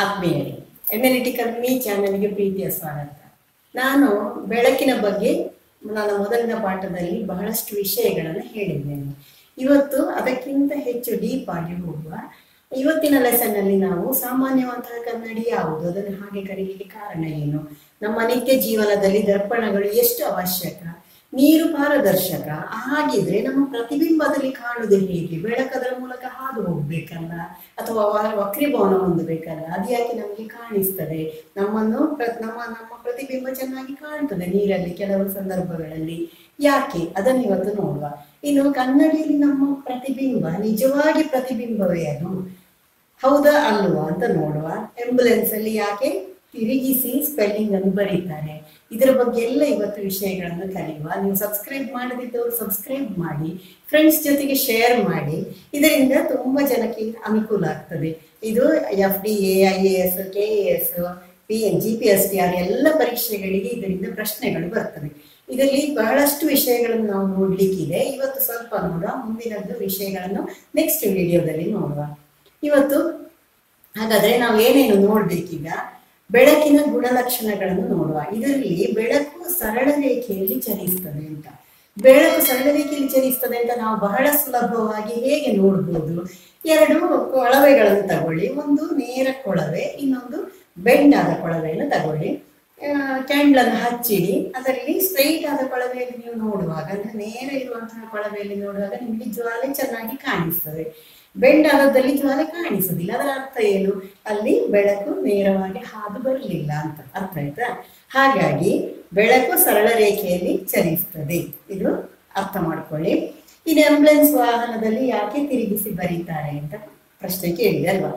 ಆತ್ಮೀಯರೇ T me ಚಾನಲ್ಗೆ ಪ್ರೀತಿಯ ಸ್ವಾಗತ. ನಾನು ಬೆಳಕಿನ ಬಗ್ಗೆ ನನ್ನ ಮೊದಲಿನ ಪಾಠದಲ್ಲಿ ಬಹಳಷ್ಟು ವಿಷಯಗಳನ್ನು ಹೇಳಿದ್ದೇನೆ. ಇವತ್ತು ಅದಕ್ಕಿಂತ ಹೆಚ್ಚು ಡೀಪ್ ಆಗಿ ಹೋಗುವ ಇವತ್ತಿನ ಲೆಸನ್ ಅಲ್ಲಿ ನಾವು ಸಾಮಾನ್ಯವಾದ ಕನ್ನಡಿ ಯಾವುದು, ಅದನ್ನು ಹಾಗೆ ಕರೀಲಿಕ್ಕೆ ಕಾರಣ ಏನು? ನಮ್ಮ ನಿತ್ಯ ಜೀವನದಲ್ಲಿ ದರ್ಪಣಗಳು ಎಷ್ಟು ಅವಶ್ಯಕ? ನೀರು ಪಾರದರ್ಶಕ ಹಾಗಿದ್ರೆ ನಮ್ಮ ಪ್ರತಿಬಿಂಬದಲ್ಲಿ ಕಾಣುವುದು ಹೇಗೆ? ಬೆಳಕದರ ಮೂಲಕ ಹಾದು ಹೋಗ್ಬೇಕಲ್ಲ? ಅಥವಾ ವಕ್ರಿಭವನ ಹೊಂದಬೇಕಲ್ಲ? ಅದು ಯಾಕೆ ನಮಗೆ ಕಾಣಿಸ್ತದೆ? ನಮ್ಮನ್ನು ನಮ್ಮ ನಮ್ಮ ಪ್ರತಿಬಿಂಬ ಚೆನ್ನಾಗಿ ಕಾಣ್ತದೆ ನೀರಲ್ಲಿ ಕೆಲವು ಸಂದರ್ಭಗಳಲ್ಲಿ. ಯಾಕೆ? ಅದನ್ನು ಇವತ್ತು ನೋಡುವ. ಇನ್ನು ಕನ್ನಡಿಯಲ್ಲಿ ನಮ್ಮ ಪ್ರತಿಬಿಂಬ ನಿಜವಾಗಿ ಪ್ರತಿಬಿಂಬವೇ ಅದು. ಹೌದಾ ಅಲ್ವಾ ಅಂತ ನೋಡುವ. ಆಂಬುಲೆನ್ಸ್ ಅಲ್ಲಿ ಯಾಕೆ? ತಿರುಗಿಸಿ ಸ್ಪೆಲ್ಲಿಂಗ್ ಅನ್ನು ಬರೀತಾರೆ ಇದರ ಬಗ್ಗೆ ಎಲ್ಲ ಇವತ್ತು ವಿಷಯಗಳನ್ನು ಕಲಿಯುವ. ನೀವು ಸಬ್ಸ್ಕ್ರೈಬ್ ಮಾಡದಿದ್ದವರು ಸಬ್ಸ್ಕ್ರೈಬ್ ಮಾಡಿ ಫ್ರೆಂಡ್ಸ್ ಜೊತೆಗೆ ಶೇರ್ ಮಾಡಿ. ಇದರಿಂದ ತುಂಬಾ ಜನಕ್ಕೆ ಅನುಕೂಲ ಆಗ್ತದೆ. ಇದು F D A I A S K A S P N G P S T R ಎಲ್ಲ ಪರೀಕ್ಷೆಗಳಿಗೆ ಇದರಿಂದ ಪ್ರಶ್ನೆಗಳು ಬರ್ತವೆ. ಇದರಲ್ಲಿ ಬಹಳಷ್ಟು ವಿಷಯಗಳನ್ನು ನಾವು ನೋಡ್ಲಿಕ್ಕಿದೆ. ಇವತ್ತು ಸ್ವಲ್ಪ ನೋಡುವ, ಮುಂದಿನದ್ದು ವಿಷಯಗಳನ್ನು ನೆಕ್ಸ್ಟ್ ವಿಡಿಯೋದಲ್ಲಿ ನೋಡುವ. ಇವತ್ತು ಹಾಗಾದ್ರೆ ನಾವು ಏನೇನು ನೋಡ್ಬೇಕೀಗ? ಬೆಳಕಿನ ಗುಣಲಕ್ಷಣಗಳನ್ನು ನೋಡುವ. ಇದರಲ್ಲಿ ಬೆಳಕು ಸರಳ ರೇಖೆಯಲ್ಲಿ ಚಲಿಸ್ತದೆ ಅಂತ. ಬೆಳಕು ಸರಳ ರೇಖೆಯಲ್ಲಿ ಚಲಿಸ್ತದೆ ಅಂತ ನಾವು ಬಹಳ ಸುಲಭವಾಗಿ ಹೇಗೆ ನೋಡ್ಬೋದು? ಎರಡು ಕೊಳವೆಗಳನ್ನು ತಗೊಳ್ಳಿ. ಒಂದು ನೇರ ಕೊಳವೆ, ಇನ್ನೊಂದು ಬೆಂಡಾದ ಕೊಳವೆಯನ್ನು ತಗೊಳ್ಳಿ. ಕ್ಯಾಂಡಲ್ ಅನ್ನು ಹಚ್ಚಿಡಿ. ಅದರಲ್ಲಿ ಸ್ಟ್ರೈಟ್ ಆದ ಕೊಳವೆಯಲ್ಲಿ ನೀವು ನೋಡುವಾಗ, ಅಂದ್ರೆ ನೇರ ಇರುವಂತಹ ಕೊಳವೆಯಲ್ಲಿ ನೋಡುವಾಗ ನಿಮಗೆ ಜ್ವಾಲೆ ಚೆನ್ನಾಗಿ ಕಾಣಿಸ್ತದೆ. ಬೆಂಡಾದದಲ್ಲಿ ಜ್ವಾಲೆ ಕಾಣಿಸುದಿಲ್ಲ ಅದರ ಅರ್ಥ ಏನು? ಅಲ್ಲಿ ಬೆಳಕು ನೇರವಾಗಿ ಹಾದು ಬರಲಿಲ್ಲ ಅಂತ ಅರ್ಥ ಆಯ್ತಾ? ಹಾಗಾಗಿ ಬೆಳಕು ಸರಳ ರೇಖೆಯಲ್ಲಿ ಚಲಿಸ್ತದೆ ಇದು ಅರ್ಥ ಮಾಡ್ಕೊಳ್ಳಿ. ಇನ್ನು ಆಂಬುಲೆನ್ಸ್ ವಾಹನದಲ್ಲಿ ಯಾಕೆ ತಿರುಗಿಸಿ ಬರೀತಾರೆ ಅಂತ ಪ್ರಶ್ನೆ ಕೇಳಿದೆ ಅಲ್ವಾ?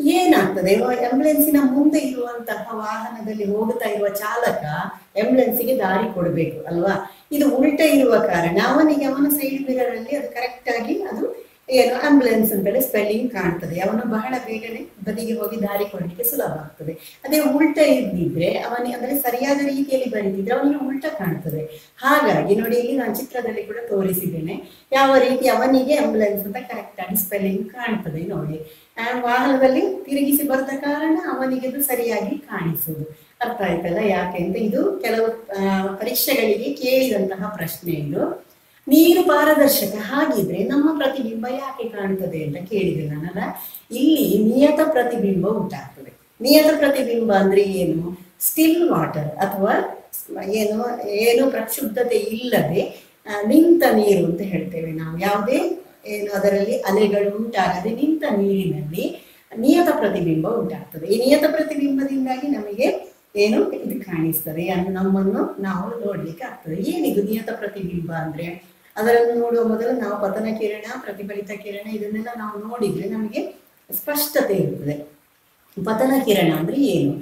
ಏನಾಗ್ತದೆ? ಆಂಬುಲೆನ್ಸಿನ ಮುಂದೆ ಇರುವಂತಹ ವಾಹನದಲ್ಲಿ ಹೋಗ್ತಾ ಇರುವ ಚಾಲಕ ಆಂಬುಲೆನ್ಸಿಗೆ ದಾರಿ ಕೊಡಬೇಕು ಅಲ್ವಾ? ಇದು ಉಲ್ಟ ಇರುವ ಕಾರಣ ಅವನಿಗೆ ಅವನ ಸೈಡ್ ಮಿರರ್ ಅಲ್ಲಿ ಅದು ಕರೆಕ್ಟ್ ಆಗಿ ಅದು ಏನು ಆಂಬುಲೆನ್ಸ್ ಅಂತೇಳಿ ಸ್ಪೆಲ್ಲಿಂಗ್ ಕಾಣ್ತದೆ. ಅವನು ಬಹಳ ಬೇಗನೆ ಬದಿಗೆ ಹೋಗಿ ದಾರಿ ಕೊಡಲಿಕ್ಕೆ ಸುಲಭ ಆಗ್ತದೆ. ಅದೇ ಉಲ್ಟ ಇದ್ದಿದ್ರೆ ಅವನಿಗೆ ಅಂದ್ರೆ ಸರಿಯಾದ ರೀತಿಯಲ್ಲಿ ಬರೀತಿದ್ರೆ ಅವನಿಗೆ ಉಲ್ಟ ಕಾಣ್ತದೆ. ಹಾಗಾಗಿ ನೋಡಿ ಇಲ್ಲಿ ನಾನು ಚಿತ್ರದಲ್ಲಿ ಕೂಡ ತೋರಿಸಿದ್ದೇನೆ. ಯಾವ ರೀತಿ ಅವನಿಗೆ ಆಂಬುಲೆನ್ಸ್ ಅಂತ ಕರೆಕ್ಟ್ ಆಗಿ ಸ್ಪೆಲ್ಲಿಂಗ್ ಕಾಣ್ತದೆ ನೋಡಿ. ವಾಹನದಲ್ಲಿ ತಿರುಗಿಸಿ ಬರ್ತ ಕಾರಣ ಅವನಿಗೆ ಅದು ಸರಿಯಾಗಿ ಕಾಣಿಸುವುದು. ಅರ್ಥ ಆಯ್ತಲ್ಲ ಯಾಕೆ ಅಂತ? ಇದು ಕೆಲವು ಪರೀಕ್ಷೆಗಳಿಗೆ ಕೇಳಿದಂತಹ ಪ್ರಶ್ನೆ ಇದು. ನೀರು ಪಾರದರ್ಶಕ ಹಾಗಿದ್ರೆ ನಮ್ಮ ಪ್ರತಿಬಿಂಬ ಯಾಕೆ ಕಾಣ್ತದೆ ಅಂತ ಕೇಳಿದೆ ನಾನಲ್ಲ ಇಲ್ಲಿ ನಿಯತ ಪ್ರತಿಬಿಂಬ ಉಂಟಾಗ್ತದೆ. ನಿಯತ ಪ್ರತಿಬಿಂಬ ಅಂದ್ರೆ ಏನು? ಸ್ಟಿಲ್ ವಾಟರ್ ಅಥವಾ ಏನು ಏನು ಪ್ರಕ್ಷುಬ್ಧತೆ ಇಲ್ಲದೆ ನಿಂತ ನೀರು ಅಂತ ಹೇಳ್ತೇವೆ ನಾವು. ಯಾವುದೇ ಏನು ಅದರಲ್ಲಿ ಅಲೆಗಳು ಉಂಟಾಗದೆ ನಿಂತ ನೀರಿನಲ್ಲಿ ನಿಯತ ಪ್ರತಿಬಿಂಬ ಉಂಟಾಗ್ತದೆ. ಈ ನಿಯತ ಪ್ರತಿಬಿಂಬದಿಂದಾಗಿ ನಮಗೆ ಏನು ಇದು ಕಾಣಿಸ್ತದೆ? ನಮ್ಮನ್ನು ನಾವು ನೋಡ್ಲಿಕ್ಕೆ ಆಗ್ತದೆ ಏನಿದು ನಿಯತ ಪ್ರತಿಬಿಂಬ ಅಂದ್ರೆ? ಅದನ್ನು ನೋಡುವ ಮೊದಲು ನಾವು ಪತನ ಕಿರಣ, ಪ್ರತಿಫಲಿತ ಕಿರಣ ಇದನ್ನೆಲ್ಲ ನಾವು ನೋಡಿದ್ರೆ ನಮಗೆ ಸ್ಪಷ್ಟತೆ ಇರ್ತದೆ. ಪತನ ಕಿರಣ ಅಂದ್ರೆ ಏನು?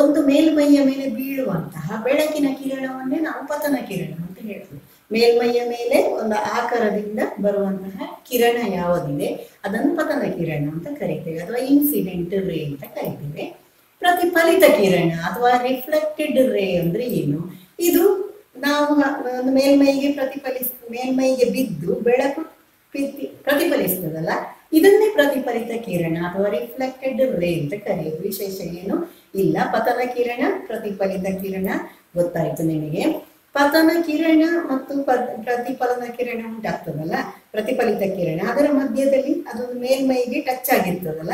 ಒಂದು ಮೇಲ್ಮೈಯ ಮೇಲೆ ಬೀಳುವಂತಹ ಬೆಳಕಿನ ಕಿರಣವನ್ನೇ ನಾವು ಪತನ ಕಿರಣ ಅಂತ ಹೇಳ್ತೇವೆ. ಮೇಲ್ಮೈಯ ಮೇಲೆ ಒಂದು ಆಕಾರದಿಂದ ಬರುವಂತಹ ಕಿರಣ ಯಾವುದಿದೆ? ಅದನ್ನು ಪತನ ಕಿರಣ ಅಂತ ಕರಿತೇವೆ, ಅಥವಾ ಇನ್ಸಿಡೆಂಟ್ ರೇ ಅಂತ ಕರಿತೇವೆ. ಪ್ರತಿಫಲಿತ ಕಿರಣ ಅಥವಾ ರಿಫ್ಲೆಕ್ಟೆಡ್ ರೇ ಅಂದ್ರೆ ಏನು? ಇದು ನಾವು ಒಂದು ಮೇಲ್ಮೈಗೆ ಪ್ರತಿಫಲಿಸ್ ಮೇಲ್ಮೈಗೆ ಬಿದ್ದು ಬೆಳಕು ಪ್ರತಿ- ಪ್ರತಿಫಲಿಸ್ತದಲ್ಲ? ಇದನ್ನೇ ಪ್ರತಿಫಲಿತ ಕಿರಣ ಅಥವಾ ರಿಫ್ಲೆಕ್ಟೆಡ್ ರೇ ಅಂತ ಕರೆಯೋದು ವಿಶೇಷ ಏನು? ಇಲ್ಲ, ಪತನ ಕಿರಣ, ಪ್ರತಿಫಲಿತ ಕಿರಣ. ಗೊತ್ತಾಯ್ತು ನಿಮಗೆ? ಪತನ ಕಿರಣ ಮತ್ತು ಪ್ರತಿಫಲನ ಕಿರಣ ಉಂಟಾಗ್ತದಲ್ಲ? ಪ್ರತಿಫಲಿತ ಕಿರಣ. ಅದರ ಮಧ್ಯದಲ್ಲಿ ಅದೊಂದು ಮೇಲ್ಮೈಗೆ ಟಚ್ ಆಗಿರ್ತದಲ್ಲ?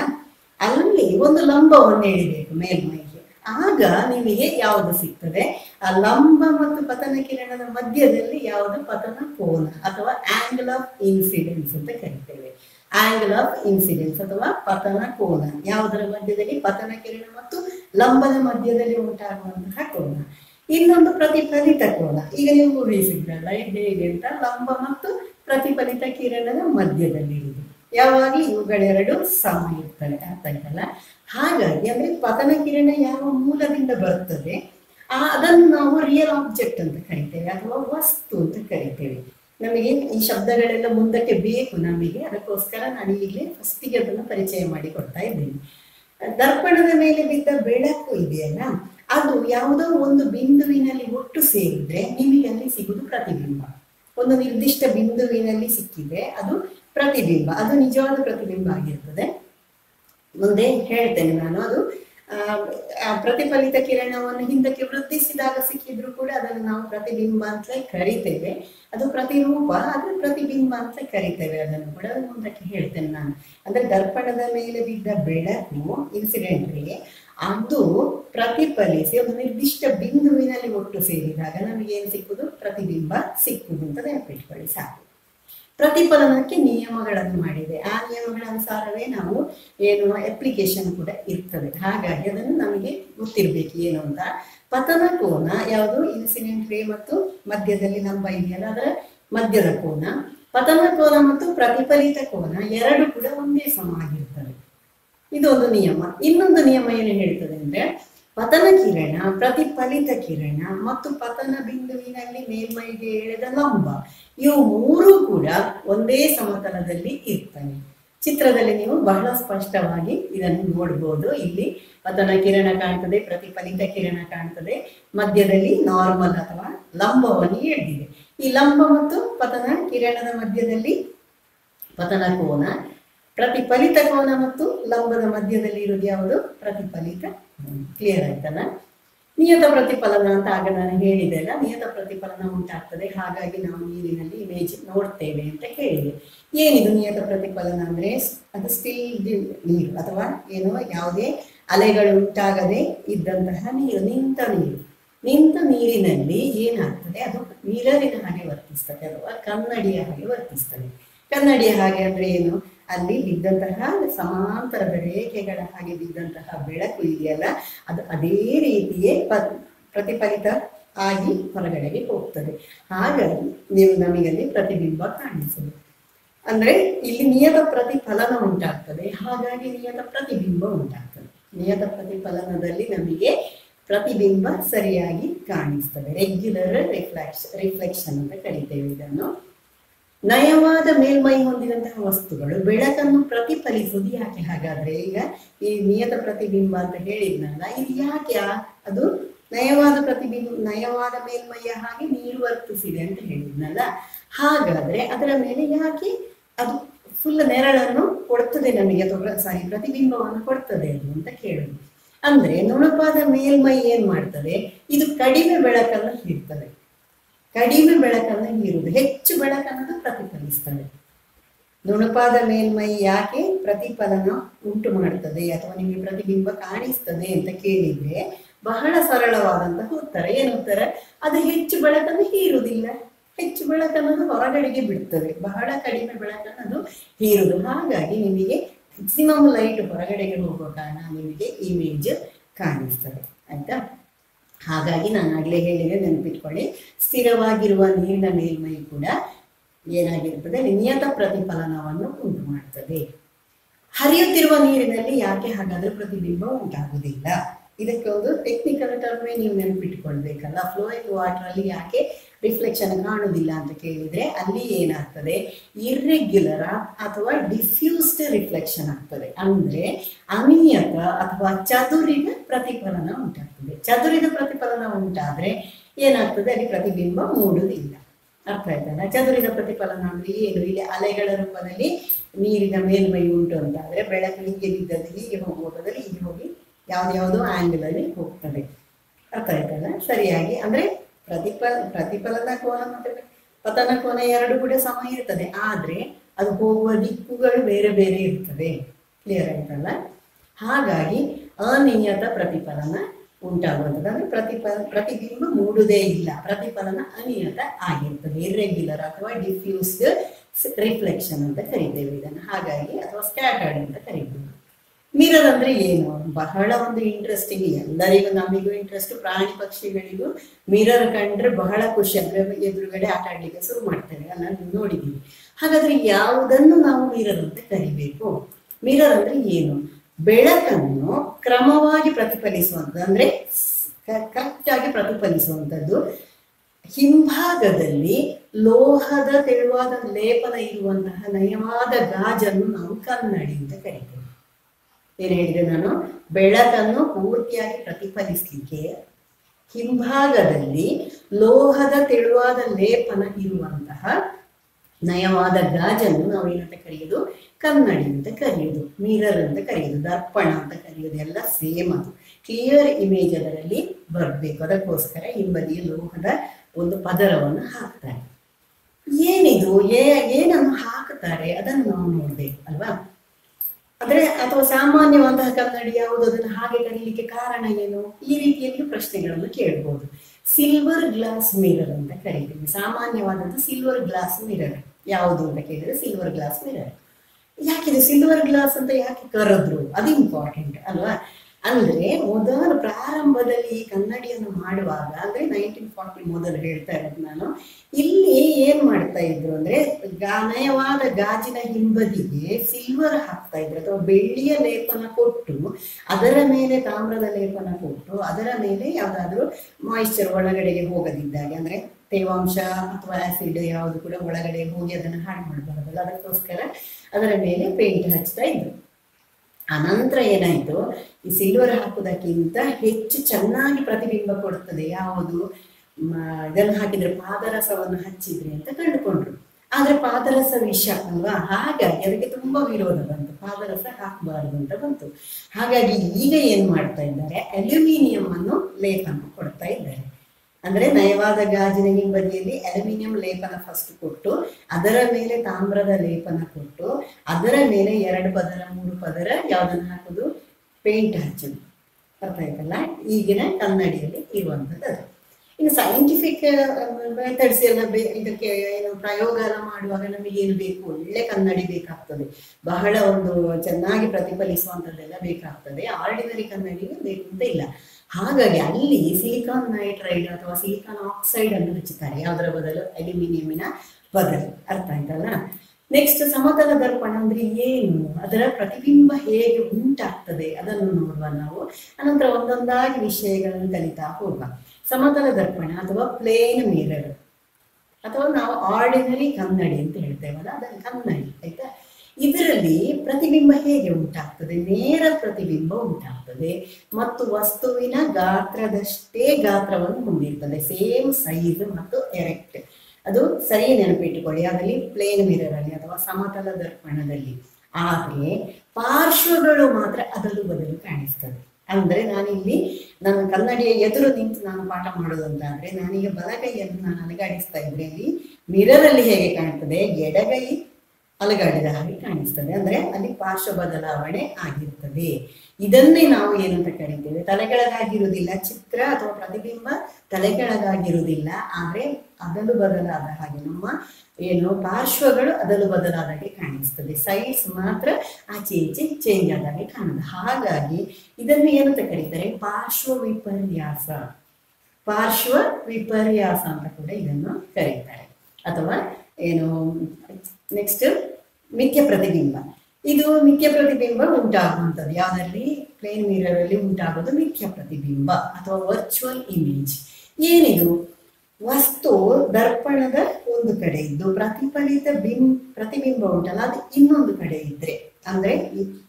ಅಲ್ಲಿ ಒಂದು ಲಂಬವನ್ನು ಎಳಿಬೇಕು ಮೇಲ್ಮೈಗೆ. ಆಗ ನಿಮಗೆ ಯಾವುದು ಸಿಗ್ತದೆ? ಆ ಲಂಬ ಮತ್ತು ಪತನ ಕಿರಣದ ಮಧ್ಯದಲ್ಲಿ ಯಾವುದು ಪತನ ಕೋನ ಅಥವಾ ಆಂಗಲ್ ಆಫ್ ಇನ್ಸಿಡೆನ್ಸ್ ಅಂತ ಕರಿತೇವೆ. ಆಂಗಲ್ ಆಫ್ ಇನ್ಸಿಡೆನ್ಸ್ ಅಥವಾ ಪತನ ಕೋನ. ಯಾವುದರ ಮಧ್ಯದಲ್ಲಿ? ಪತನ ಕಿರಣ ಮತ್ತು ಲಂಬದ ಮಧ್ಯದಲ್ಲಿ ಉಂಟಾಗುವಂತಹ ಕೋನ. ಇನ್ನೊಂದು ಪ್ರತಿಫಲಿತ ಕೋನ. ಈಗ ನೀವು ಊಹಿಸಿದ್ರಲ್ಲ ಹೇಗೆ ಅಂತ ಲಂಬ ಮತ್ತು ಪ್ರತಿಫಲಿತ ಕಿರಣದ ಮಧ್ಯದಲ್ಲಿ ಮಧ್ಯದಲ್ಲಿರುವುದು ಯಾವಾಗಲೂ ಇವುಗಳೆರಡು ಸಮ ಇರ್ತವೆ ಅರ್ಥ ಆಯ್ತಲ್ಲ ಹಾಗಾಗಿ ಅಂದ್ರೆ ಪತನ ಕಿರಣ ಯಾವ ಮೂಲದಿಂದ ಬರ್ತದೆ, ಆ ಅದನ್ನು ನಾವು ರಿಯಲ್ ಆಬ್ಜೆಕ್ಟ್ ಅಂತ ಕರಿತೇವೆ, ಅಥವಾ ವಸ್ತು ಅಂತ ಕರಿತೇವೆ. ನಮಗೆ ಈ ಶಬ್ದಗಳೆಲ್ಲ ಮುಂದಕ್ಕೆ ಬೇಕು ನಮಗೆ, ಅದಕ್ಕೋಸ್ಕರ ನಾನು ಈಗಲೇ ಫಸ್ಟಿಗೆ ಅದನ್ನು ಪರಿಚಯ ಮಾಡಿಕೊಡ್ತಾ ಇದ್ದೇನೆ. ದರ್ಪಣದ ಮೇಲೆ ಬಿದ್ದ ಬೆಳಕು ಇದೆಯಲ್ಲ, ಅದು ಯಾವುದೋ ಒಂದು ಬಿಂದುವಿನಲ್ಲಿ ಒಟ್ಟು ಸೇರಿದ್ರೆ ನಿಮಗೆ ಅಲ್ಲಿ ಸಿಗುವುದು ಪ್ರತಿಬಿಂಬ. ಒಂದು ನಿರ್ದಿಷ್ಟ ಬಿಂದುವಿನಲ್ಲಿ ಸಿಕ್ಕಿದ್ರೆ ಅದು ಪ್ರತಿಬಿಂಬ, ಅದು ನಿಜವಾದ ಪ್ರತಿಬಿಂಬ ಆಗಿರ್ತದೆ. ಮುಂದೆ ಹೇಳ್ತೇನೆ ನಾನು ಅದು. ಆ, ಪ್ರತಿಫಲಿತ ಕಿರಣವನ್ನು ಹಿಂದಕ್ಕೆ ವೃದ್ಧಿಸಿದಾಗ ಸಿಕ್ಕಿದ್ರು ಕೂಡ ಅದನ್ನು ನಾವು ಪ್ರತಿಬಿಂಬ ಅಂತಲೇ ಕರಿತೇವೆ. ಅದು ಪ್ರತಿರೂಪ ಆದ್ರೆ ಪ್ರತಿಬಿಂಬ ಅಂತ ಕರಿತೇವೆ. ಅದನ್ನು ಕೂಡ ಮುಂದಕ್ಕೆ ಹೇಳ್ತೇನೆ ನಾನು. ಅಂದ್ರೆ ದರ್ಪಣದ ಮೇಲೆ ಬಿದ್ದ ಬೆಳಕು ಇನ್ಸಿಡೆಂಟ್ಗೆ ಅದು ಪ್ರತಿಫಲಿಸಿ ಒಂದು ನಿರ್ದಿಷ್ಟ ಬಿಂದುವಿನಲ್ಲಿ ಒಟ್ಟು ಸೇರಿದಾಗ ನಮಗೆ ಏನು ಸಿಕ್ಕುದು? ಪ್ರತಿಬಿಂಬ ಸಿಕ್ಕುದು ಅಂತ ನೆನಪಿಟ್ಕೊಳ್ಳಿ ಸಾಕು. ಪ್ರತಿಫಲನಕ್ಕೆ ನಿಯಮಗಳನ್ನು ಮಾಡಿದೆ. ಆ ನಿಯಮಗಳ ಅನುಸಾರವೇ ನಾವು ಏನು ಅಪ್ಲಿಕೇಶನ್ ಕೂಡ ಇರ್ತದೆ. ಹಾಗಾಗಿ ಅದನ್ನು ನಮಗೆ ಗೊತ್ತಿರಬೇಕು ಏನು ಅಂತ. ಪತನ ಕೋನ ಯಾವುದು? ಇನ್ಸಿಡೆಂಟ್ ರೇ ಮತ್ತು ಮಧ್ಯದಲ್ಲಿ ನಮ್ಮ ಇದೆಯಲ್ಲ, ಅದರ ಮಧ್ಯದ ಕೋನ. ಪತನ ಕೋನ ಮತ್ತು ಪ್ರತಿಫಲಿತ ಕೋನ ಎರಡು ಕೂಡ ಒಂದೇ ಸಮ ಆಗಿರ್ತದೆ ಇದೊಂದು ನಿಯಮ. ಇನ್ನೊಂದು ನಿಯಮ ಏನು ಹೇಳ್ತದೆ ಅಂದ್ರೆ ಪತನ ಕಿರಣ ಪ್ರತಿಫಲಿತ ಕಿರಣ ಮತ್ತು ಪತನ ಬಿಂದುವಿನಲ್ಲಿ ಮೇಲ್ಮೈಗೆ ಎಳೆದ ಲಂಬ, ಇವು ಮೂರು ಕೂಡ ಒಂದೇ ಸಮತಲದಲ್ಲಿ ಇರ್ತವೆ. ಚಿತ್ರದಲ್ಲಿ ನೀವು ಬಹಳ ಸ್ಪಷ್ಟವಾಗಿ ಇದನ್ನು ನೋಡಬಹುದು ಇಲ್ಲಿ ಪತನ ಕಿರಣ ಕಾಣ್ತದೆ, ಪ್ರತಿಫಲಿತ ಕಿರಣ ಕಾಣ್ತದೆ. ಮಧ್ಯದಲ್ಲಿ ನಾರ್ಮಲ್ ಅಥವಾ ಲಂಬವನ್ನು ಎಳೆದಿದೆ. ಈ ಲಂಬ ಮತ್ತು ಪತನ ಕಿರಣದ ಮಧ್ಯದಲ್ಲಿ ಪತನ ಕೋನ ಪ್ರತಿಫಲಿತ ಕೋನ ಮತ್ತು ಲಂಬದ ಮಧ್ಯದಲ್ಲಿ ಇರೋದು ಯಾವುದು? ಪ್ರತಿಫಲಿತ. ಕ್ಲಿಯರ್ ಆಯ್ತಲ್ಲ ನಿಯತ ಪ್ರತಿಫಲನ ಅಂತ ಆಗ ನಾನು ಹೇಳಿದೆ ಅಲ್ಲ, ನಿಯತ ಪ್ರತಿಫಲನ ಉಂಟಾಗ್ತದೆ. ಹಾಗಾಗಿ ನಾವು ನೀರಿನಲ್ಲಿ ಇಮೇಜ್ ನೋಡ್ತೇವೆ ಅಂತ ಹೇಳಿದೆ. ಏನಿದು ನಿಯತ ಪ್ರತಿಫಲನ ಅಂದ್ರೆ? ಅದು ಸ್ಟಿಲ್ ನೀರು ಅಥವಾ ಏನು ಯಾವುದೇ ಅಲೆಗಳು ಉಂಟಾಗದೆ ಇದ್ದಂತಹ ನೀರು, ನಿಂತ ನೀರು. ನಿಂತ ನೀರಿನಲ್ಲಿ ಏನಾಗ್ತದೆ? ಅದು ಮಿರರಿನ ಹಾಗೆ ವರ್ತಿಸ್ತದೆ ಅಥವಾ ಕನ್ನಡಿಯ ಹಾಗೆ ವರ್ತಿಸ್ತದೆ. ಕನ್ನಡಿಯ ಹಾಗೆ ಅಂದ್ರೆ ಏನು? ಅಲ್ಲಿ ಬಿದ್ದಂತಹ ಸಮಾಂತರದ ರೇಖೆಗಳ ಹಾಗೆ ಬಿದ್ದಂತಹ ಬೆಳಕು ಇದೆಯಲ್ಲ, ಅದು ಅದೇ ರೀತಿಯೇ ಪ, ಪ್ರತಿಫಲಿತ ಆಗಿ ಹೊರಗಡೆಗೆ ಹೋಗ್ತದೆ. ಹಾಗಾಗಿ ನೀವು ನಮಗಲ್ಲಿ ಪ್ರತಿಬಿಂಬ ಕಾಣಿಸಲು. ಅಂದ್ರೆ ಇಲ್ಲಿ ನಿಯತ ಪ್ರತಿಫಲನ ಉಂಟಾಗ್ತದೆ. ಹಾಗಾಗಿ ನಿಯತ ಪ್ರತಿಬಿಂಬ ಉಂಟಾಗ್ತದೆ. ನಿಯತ ಪ್ರತಿಫಲನದಲ್ಲಿ ನಮಗೆ ಪ್ರತಿಬಿಂಬ ಸರಿಯಾಗಿ ಕಾಣಿಸ್ತದೆ. ರೆಗ್ಯುಲರ್ ರಿಫ್ಲೆಕ್ಷ ರಿಫ್ಲೆಕ್ಷನ್ ಅಂತ ಕರಿತೇವೆ ಇದನ್ನು. ನಯವಾದ ಮೇಲ್ಮೈ ಹೊಂದಿದಂತಹ ವಸ್ತುಗಳು, ಬೆಳಕನ್ನು ಪ್ರತಿಫಲಿಸುವುದು ಯಾಕೆ? ಹಾಗಾದ್ರೆ ಈಗ ಈ ನಿಯತ ಪ್ರತಿಬಿಂಬ ಅಂತ ಹೇಳಿದ್ನಲ್ಲ, ಇದು ಯಾಕೆ ಅದು ನಯವಾದ ಪ್ರತಿಬಿಂಬ, ನಯವಾದ ಮೇಲ್ಮೈಯ ಹಾಗೆ ನೀರು ವರ್ತಿಸಿದೆ ಅಂತ ಹೇಳಿದ್ನಲ್ಲ. ಹಾಗಾದ್ರೆ ಅದರ ಮೇಲೆ ಯಾಕೆ ಅದು ಫುಲ್ ನೆರಳನ್ನು ಕೊಡ್ತದೆ ನಮಗೆ, ಅಥವಾ ಸಾರಿ, ಪ್ರತಿಬಿಂಬವನ್ನು ಕೊಡ್ತದೆ ಅದು ಅಂತ ಕೇಳುದು ಅಂದ್ರೆ ನುಣುಪಾದ ಮೇಲ್ಮೈ ಏನ್ ಮಾಡ್ತದೆ? ಇದು ಕಡಿಮೆ ಬೆಳಕನ್ನು ಹೀರ್ತದೆ. ಕಡಿಮೆ ಬೆಳಕನ್ನು ಹೀರುವುದು. ಹೆಚ್ಚು ಬೆಳಕನ್ನು ಪ್ರತಿಫಲಿಸ್ತದೆ. ನುಣುಪಾದ ಮೇಲ್ಮೈ ಯಾಕೆ ಪ್ರತಿಫಲನ ಉಂಟು ಮಾಡುತ್ತದೆ ಅಥವಾ ನಿಮಗೆ ಪ್ರತಿಬಿಂಬ ಕಾಣಿಸ್ತದೆ ಅಂತ ಕೇಳಿದ್ರೆ ಬಹಳ ಸರಳವಾದಂತಹ ಉತ್ತರ. ಏನು ಉತ್ತರ? ಅದು ಹೆಚ್ಚು ಬೆಳಕನ್ನು ಹೀರುವುದಿಲ್ಲ. ಹೆಚ್ಚು ಬೆಳಕನ್ನದು ಹೊರಗಡೆಗೆ ಬಿಡ್ತದೆ. ಬಹಳ ಕಡಿಮೆ ಬೆಳಕನ್ನು ಅದು ಹೀರುದು ಹಾಗಾಗಿ ನಿಮಗೆ ಮ್ಯಾಕ್ಸಿಮಮ್ ಲೈಟ್ ಹೊರಗಡೆಗೆ ಹೋಗುವ ಕಾರಣ ನಿಮಗೆ ಇಮೇಜ್ ಕಾಣಿಸ್ತದೆ. ಆಯ್ತಾ? ಹಾಗಾಗಿ ನಾನು ಆಗಲೇ ಹೇಳಿದೆ ನೆನಪಿಟ್ಕೊಳ್ಳಿ. ಸ್ಥಿರವಾಗಿರುವ ನೀರಿನ ಮೇಲ್ಮೈ ಕೂಡ ಏನಾಗಿರ್ತದೆ ನಿಯತ ಪ್ರತಿಫಲನವನ್ನು ಉಂಟು ಮಾಡ್ತದೆ. ಹರಿಯುತ್ತಿರುವ ನೀರಿನಲ್ಲಿ ಯಾಕೆ ಹಾಗಾದ್ರೆ ಪ್ರತಿಬಿಂಬ ಉಂಟಾಗುವುದಿಲ್ಲ. ಇದಕ್ಕೆ ಒಂದು ಟೆಕ್ನಿಕಲ್ ಟರ್ಮೇ ನೀವು ನೆನಪಿಟ್ಕೊಳ್ಬೇಕಲ್ಲ? ಫ್ಲೋಯಿಂಗ್ ವಾಟರ್ ಅಲ್ಲಿ ಯಾಕೆ ರಿಫ್ಲೆಕ್ಷನ್ ಕಾಣುವುದಿಲ್ಲ ಅಂತ ಕೇಳಿದ್ರೆ ಅಲ್ಲಿ ಏನಾಗ್ತದೆ? ಇರ್ರೆಗ್ಯುಲರ ಅಥವಾ ಡಿಫ್ಯೂಸ್ಡ್ ರಿಫ್ಲೆಕ್ಷನ್ ಆಗ್ತದೆ. ಅಂದರೆ ಅನಿಯತ ಅಥವಾ ಚದುರಿನ ಪ್ರತಿಫಲನ ಉಂಟಾಗ್ತದೆ. ಚದುರಿದ ಪ್ರತಿಫಲನ ಉಂಟಾದರೆ ಏನಾಗ್ತದೆ? ಅಲ್ಲಿ ಪ್ರತಿಬಿಂಬ ಮೂಡುವುದಿಲ್ಲ. ಅರ್ಥ ಆಯ್ತಲ್ಲ? ಚದುರಿದ ಪ್ರತಿಫಲನ ಅಂದ್ರೆ ಏನು? ಇಲ್ಲಿ ಅಲೆಗಳ ರೂಪದಲ್ಲಿ ನೀರಿನ ಮೇಲ್ಮೈ ಉಂಟು ಅಂತ ಆದ್ರೆ ಬೆಳಕು ಹೀಗೆ ಹೀಗೆ ಹೋಗುವುದಾದ್ರೆ ಹೀಗೆ ಹೋಗಿ ಯಾವುದ್ಯಾವುದೋ ಆಂಗಲ್ ಅಲ್ಲಿ ಹೋಗ್ತದೆ. ಅರ್ಥ ಆಯ್ತಲ್ಲ? ಸರಿಯಾಗಿ. ಅಂದ್ರೆ ಪ್ರತಿಫಲ ಪ್ರತಿಫಲನ ಕೋನ ಮತ್ತೆ ಪತನ ಕೋನ ಎರಡು ಕೂಡ ಸಮ ಇರ್ತದೆ. ಆದ್ರೆ ಅದು ಹೋಗುವ ದಿಕ್ಕುಗಳು ಬೇರೆ ಬೇರೆ ಇರ್ತದೆ. ಕ್ಲಿಯರ್ ಆಯ್ತಲ್ಲ? ಹಾಗಾಗಿ ಅನಿಯತ ಪ್ರತಿಫಲನ ಉಂಟಾಗುವಂಥದ್ದು. ಅಂದ್ರೆ ಪ್ರತಿಫಲ, ಪ್ರತಿಬಿಂಬ ಮೂಡುವುದೇ ಇಲ್ಲ. ಪ್ರತಿಫಲನ ಅನಿಯತ ಆಗಿರ್ತದೆ. ಇರ್ರೆಗ್ಯುಲರ್ ಅಥವಾ ಡಿಫ್ಯೂಸ್ಡ್ ರಿಫ್ಲೆಕ್ಷನ್ ಅಂತ ಕರಿತೇವೆ ಇದನ್ನು. ಹಾಗಾಗಿ ಅಥವಾ ಸ್ಕ್ಯಾಟರ್ಡ್ ಅಂತ ಕರಿತೀವಿ ಮಿರರ್ ಅಂದ್ರೆ ಏನು? ಬಹಳ ಒಂದು ಇಂಟ್ರೆಸ್ಟಿಂಗ್ ಎಲ್ಲರಿಗೂ ನಮಿಗೂ ಇಂಟ್ರೆಸ್ಟ್ ಪ್ರಾಣಿ ಪಕ್ಷಿಗಳಿಗೂ ಮಿರರ್ ಕಂಡ್ರೆ ಬಹಳ ಖುಷಿ. ಅಂದ್ರೆ ಎದುರುಗಡೆ ಆಟ ಆಡ್ಲಿಕ್ಕೆ ಶುರು ಮಾಡ್ತಾರೆ. ಅಲ್ಲ ನೋಡಿದ್ದೀನಿ ಹಾಗಾದ್ರೆ ಯಾವುದನ್ನು ನಾವು ಮಿರರ್ ಅಂತ ಕರಿಬೇಕು? ಮಿರರ್ ಅಂದ್ರೆ ಏನು? ಬೆಳಕನ್ನು ಕ್ರಮವಾಗಿ ಪ್ರತಿಫಲಿಸುವಂಥದ್ದು. ಅಂದ್ರೆ ಕರೆಕ್ಟ್ ಆಗಿ ಪ್ರತಿಫಲಿಸುವಂಥದ್ದು. ಹಿಂಭಾಗದಲ್ಲಿ ಲೋಹದ ತೆಳುವಾದ ಲೇಪನ ಇರುವಂತಹ ನಯವಾದ ಗಾಜನ್ನು ನಾವು ಕನ್ನಡಿ ಅಂತ ಕರಿತೇವೆ. ಏನ್ ಹೇಳಿದೆ ನಾನು? ಬೆಳಕನ್ನು ಪೂರ್ತಿಯಾಗಿ ಪ್ರತಿಫಲಿಸ್ಲಿಕ್ಕೆ ಹಿಂಭಾಗದಲ್ಲಿ ಲೋಹದ ತೆಳುವಾದ ಲೇಪನ ಇರುವಂತಹ ನಯವಾದ ಗಾಜನ್ನು ನಾವು ಏನಂತ ಕರೆಯೋದು? ಕನ್ನಡಿ ಅಂತ ಕರೆಯೋದು, ಮಿರರ್ ಅಂತ ಕರೆಯೋದು, ದರ್ಪಣ ಅಂತ ಕರೆಯೋದು, ಎಲ್ಲ ಸೇಮ್ ಅದು. ಕ್ಲಿಯರ್ ಇಮೇಜ್ ಅದರಲ್ಲಿ ಬರಬೇಕು. ಅದಕ್ಕೋಸ್ಕರ ಹಿಂಬದಿಯ ಲೋಹದ ಒಂದು ಪದರವನ್ನು ಹಾಕ್ತಾರೆ. ಏನಿದು? ಏನನ್ನು ಹಾಕ್ತಾರೆ? ಅದನ್ನು ನಾವು ನೋಡ್ಬೇಕು, ಅಲ್ವಾ? ಅಂದ್ರೆ ಅಥವಾ ಸಾಮಾನ್ಯವಾದಂತಹ ಕನ್ನಡಿ ಯಾವುದು, ಅದನ್ನು ಹಾಗೆ ಕರೀಲಿಕ್ಕೆ ಕಾರಣ ಏನು? ಈ ರೀತಿಯಲ್ಲಿ ಪ್ರಶ್ನೆಗಳನ್ನು ಕೇಳ್ಬೋದು. ಸಿಲ್ವರ್ ಗ್ಲಾಸ್ ಮಿರರ್ ಅಂತ ಕರೀತೀವಿ ಸಾಮಾನ್ಯವಾದಂತಹ ಸಿಲ್ವರ್ ಗ್ಲಾಸ್ ಮಿರರ್ ಯಾವುದು ಅಂತ ಕೇಳಿದ್ರೆ ಸಿಲ್ವರ್ ಗ್ಲಾಸ್ ಮಿರರ್ ಯಾಕಿದೆ ಸಿಲ್ವರ್ ಗ್ಲಾಸ್ ಅಂತ ಯಾಕೆ ಕರೆದ್ರು? ಅದು ಇಂಪಾರ್ಟೆಂಟ್ ಅಲ್ವಾ? ಅಂದ್ರೆ ಮೊದಲ ಪ್ರಾರಂಭದಲ್ಲಿ ಈ ಕನ್ನಡಿಯನ್ನು ಮಾಡುವಾಗ, ಅಂದ್ರೆ ನೈನ್ಟೀನ್ ಫಾರ್ಟಿ ಮೊದಲು ಹೇಳ್ತಾ ಇರೋದು ನಾನು, ಇಲ್ಲಿ ಏನ್ ಮಾಡ್ತಾ ಇದ್ರು ಅಂದ್ರೆ ನಯವಾದ ಗಾಜಿನ ಹಿಂಬದಿಗೆ ಸಿಲ್ವರ್ ಹಾಕ್ತಾ ಇದ್ರು, ಅಥವಾ ಬೆಳ್ಳಿಯ ಲೇಪನ ಕೊಟ್ಟು, ಅದರ ಮೇಲೆ ತಾಮ್ರದ ಲೇಪನ ಕೊಟ್ಟು, ಅದರ ಮೇಲೆ ಯಾವ್ದಾದ್ರು ಮಾಯಿಶ್ಚರ್ ಒಳಗಡೆಗೆ ಹೋಗದಿದ್ದಾಗೆ, ಅಂದ್ರೆ ತೇವಾಂಶ ಅಥವಾ ಆಸಿಡ್ ಯಾವುದು ಕೂಡ ಒಳಗಡೆ ಹೋಗಿ ಅದನ್ನ ಹಾಳು ಮಾಡಬಾರದಲ್ಲ, ಅದಕ್ಕೋಸ್ಕರ ಅದರ ಮೇಲೆ ಪೇಂಟ್ ಹಚ್ತಾ ಇದ್ರು. ಅನಂತರ ಏನಾಯ್ತು? ಈ ಸಿಲ್ವರ್ ಹಾಕುವುದಕ್ಕಿಂತ ಹೆಚ್ಚು ಚೆನ್ನಾಗಿ ಪ್ರತಿಬಿಂಬ ಕೊಡ್ತದೆ. ಯಾವುದು? ಇದನ್ನು ಹಾಕಿದ್ರೆ ಪಾದರಸವನ್ನು ಹಚ್ಚಿದ್ರೆ ಅಂತ ಕಂಡುಕೊಂಡ್ರು. ಆದ್ರೆ ಪಾದರಸ ವಿಷ ಅಲ್ವಾ? ಹಾಗಾಗಿ ಅದಕ್ಕೆ ತುಂಬಾ ವಿರೋಧ ಬಂತು. ಪಾದರಸ ಹಾಕಬಾರದು ಅಂತ ಬಂತು. ಹಾಗಾಗಿ ಈಗ ಏನ್ ಮಾಡ್ತಾ ಇದ್ದಾರೆ? ಅಲ್ಯೂಮಿನಿಯಂ ಅನ್ನು ಲೇಪನ ಕೊಡ್ತಾ ಇದ್ದಾರೆ. ಅಂದ್ರೆ ನಯವಾದ ಗಾಜಿನ ಹಿಂಬದಿಯಲ್ಲಿ ಅಲ್ಯೂಮಿನಿಯಂ ಲೇಪನ ಫಸ್ಟ್ ಕೊಟ್ಟು, ಅದರ ಮೇಲೆ ತಾಮ್ರದ ಲೇಪನ ಕೊಟ್ಟು, ಅದರ ಮೇಲೆ ಎರಡು ಪದರ, ಮೂರು ಪದರ ಯಾವ್ದನ್ನ ಹಾಕುದು? ಪೇಂಟ್ ಹಚ್ಚುದು. ಅರ್ಥ ಆಯ್ತಲ್ಲ? ಈಗಿನ ಕನ್ನಡಿಯಲ್ಲಿ ಇರುವಂಥದ್ದು ಇನ್ನು ಸೈಂಟಿಫಿಕ್ ಮೆಥಡ್ಸ್ ಎಲ್ಲ ಬೇ, ಇದಕ್ಕೆ ಏನು ಪ್ರಯೋಗ ಎಲ್ಲ ಮಾಡುವಾಗ ನಮಗೆ ಏನು ಬೇಕು? ಒಳ್ಳೆ ಕನ್ನಡಿ ಬೇಕಾಗ್ತದೆ. ಬಹಳ ಒಂದು ಚೆನ್ನಾಗಿ ಪ್ರತಿಫಲಿಸುವಂಥದ್ದೆಲ್ಲ ಬೇಕಾಗ್ತದೆ. ಆರ್ಡಿನರಿ ಕನ್ನಡಿಗೆ ಬೇಕು ಅಂತ ಇಲ್ಲ. ಹಾಗಾಗಿ ಅಲ್ಲಿ ಸಿಲಿಕಾನ್ ನೈಟ್ರೈಡ್ ಅಥವಾ ಸಿಲಿಕಾನ್ ಆಕ್ಸೈಡ್ ಅನ್ನು ಹಚ್ಚುತ್ತಾರೆ. ಯಾವುದರ ಬದಲು? ಅಲ್ಯೂಮಿನಿಯಂನ ಬದಲು. ಅರ್ಥ ಆಯ್ತಲ್ಲ ನೆಕ್ಸ್ಟ್ ಸಮತಲ ದರ್ಪಣ ಅಂದ್ರೆ ಏನು? ಅದರ ಪ್ರತಿಬಿಂಬ ಹೇಗೆ ಉಂಟಾಗ್ತದೆ? ಅದನ್ನು ನೋಡುವ ನಾವು. ಅನಂತರ ಒಂದೊಂದಾಗಿ ವಿಷಯಗಳನ್ನು ಕಲಿತಾ ಹೋಗುವ. ಸಮತಲ ದರ್ಪಣ ಅಥವಾ ಪ್ಲೇನ್ ಮಿರರ್. ಅಥವಾ ನಾವು ಆರ್ಡಿನರಿ ಕನ್ನಡಿ ಅಂತ ಹೇಳ್ತೇವಲ್ಲ, ಅದನ್ನು ಕನ್ನಡಿ ಆಯ್ತಾ? ಇದರಲ್ಲಿ ಪ್ರತಿಬಿಂಬ ಹೇಗೆ ಉಂಟಾಗ್ತದೆ? ನೇರ ಪ್ರತಿಬಿಂಬ ಉಂಟಾಗ್ತದೆ. ಮತ್ತು ವಸ್ತುವಿನ ಗಾತ್ರದಷ್ಟೇ ಗಾತ್ರವನ್ನು ಹೊಂದಿರ್ತದೆ. ಸೇಮ್ ಸೈಜ್ ಮತ್ತು ಎರೆಕ್ಟ್. ಅದು ಸರಿ ನೆನಪಿಟ್ಟುಕೊಳ್ಳಿ, ಅದರಲ್ಲಿ ಪ್ಲೇನ್ ಮಿರರ್ ಅಲ್ಲಿ ಅಥವಾ ಸಮತಲ ದರ್ಪಣದಲ್ಲಿ. ಆದರೆ ಪಾರ್ಶ್ವಗಳು ಮಾತ್ರ ಅದರಲ್ಲೂ ಬದಲು ಕಾಣಿಸ್ತದೆ. ಅಂದ್ರೆ ನಾನಿಲ್ಲಿ ನನ್ನ ಕನ್ನಡಿಯ ಎದುರು ನಿಂತು ನಾನು ಪಾಠ ಮಾಡೋದಂತಾದ್ರೆ ನಾನೀಗ ಬಲಗೈಯನ್ನು ನಾನು ಅಲಗಾಡಿಸ್ತಾ ಇದ್ರೆ ಇಲ್ಲಿ ಮಿರರ್ ಅಲ್ಲಿ ಹೇಗೆ ಕಾಣ್ತದೆ? ಎಡಗೈ ಅಲಗಾಡಿದ ಹಾಗೆ ಕಾಣಿಸ್ತದೆ. ಅಂದ್ರೆ ಅಲ್ಲಿ ಪಾರ್ಶ್ವ ಬದಲಾವಣೆ ಆಗಿರ್ತದೆ. ಇದನ್ನೇ ನಾವು ಏನಂತ ಕರಿತೇವೆ ತಲೆಕೆಳಗಾಗಿರುವುದಿಲ್ಲ ಚಿತ್ರ ಅಥವಾ ಪ್ರತಿಬಿಂಬ ತಲೆಕೆಳಗಾಗಿರುವುದಿಲ್ಲ, ಆದ್ರೆ ಅದಲು ಬದಲಾದ ಹಾಗೆ ನಮ್ಮ ಏನು ಪಾರ್ಶ್ವಗಳು ಅದಲು ಬದಲಾದ ಹಾಗೆ ಕಾಣಿಸ್ತದೆ. ಸೈಜ್ ಮಾತ್ರ ಆಚೆ ಈಚೆ ಚೇಂಜ್ ಆದ ಹಾಗೆ ಕಾಣುದು. ಹಾಗಾಗಿ ಇದನ್ನು ಏನಂತ ಕರೀತಾರೆ? ಪಾರ್ಶ್ವ ವಿಪರ್ಯಾಸ. ಪಾರ್ಶ್ವ ವಿಪರ್ಯಾಸ ಅಂತ ಕೂಡ ಇದನ್ನು ಕರೀತಾರೆ. ಅಥವಾ ಏನು ನೆಕ್ಸ್ಟ್ ಮಿಥ್ಯ ಪ್ರತಿಬಿಂಬ. ಇದು ಮಿಥ್ಯ ಪ್ರತಿಬಿಂಬ ಉಂಟಾಗುವಂಥದ್ದು. ಯಾವುದರಲ್ಲಿ? ಪ್ಲೇನ್ ಮಿರರ್ ಅಲ್ಲಿ ಉಂಟಾಗೋದು ಮಿಥ್ಯ ಪ್ರತಿಬಿಂಬ ಅಥವಾ ವರ್ಚುವಲ್ ಇಮೇಜ್ ಏನಿದು? ವಸ್ತು ದರ್ಪಣದ ಒಂದು ಕಡೆ ಇದ್ದು ಪ್ರತಿಫಲಿತ ಬಿಂಬ ಪ್ರತಿಬಿಂಬ ಉಂಟಲ್ಲ, ಅದು ಇನ್ನೊಂದು ಕಡೆ ಇದ್ರೆ. ಅಂದ್ರೆ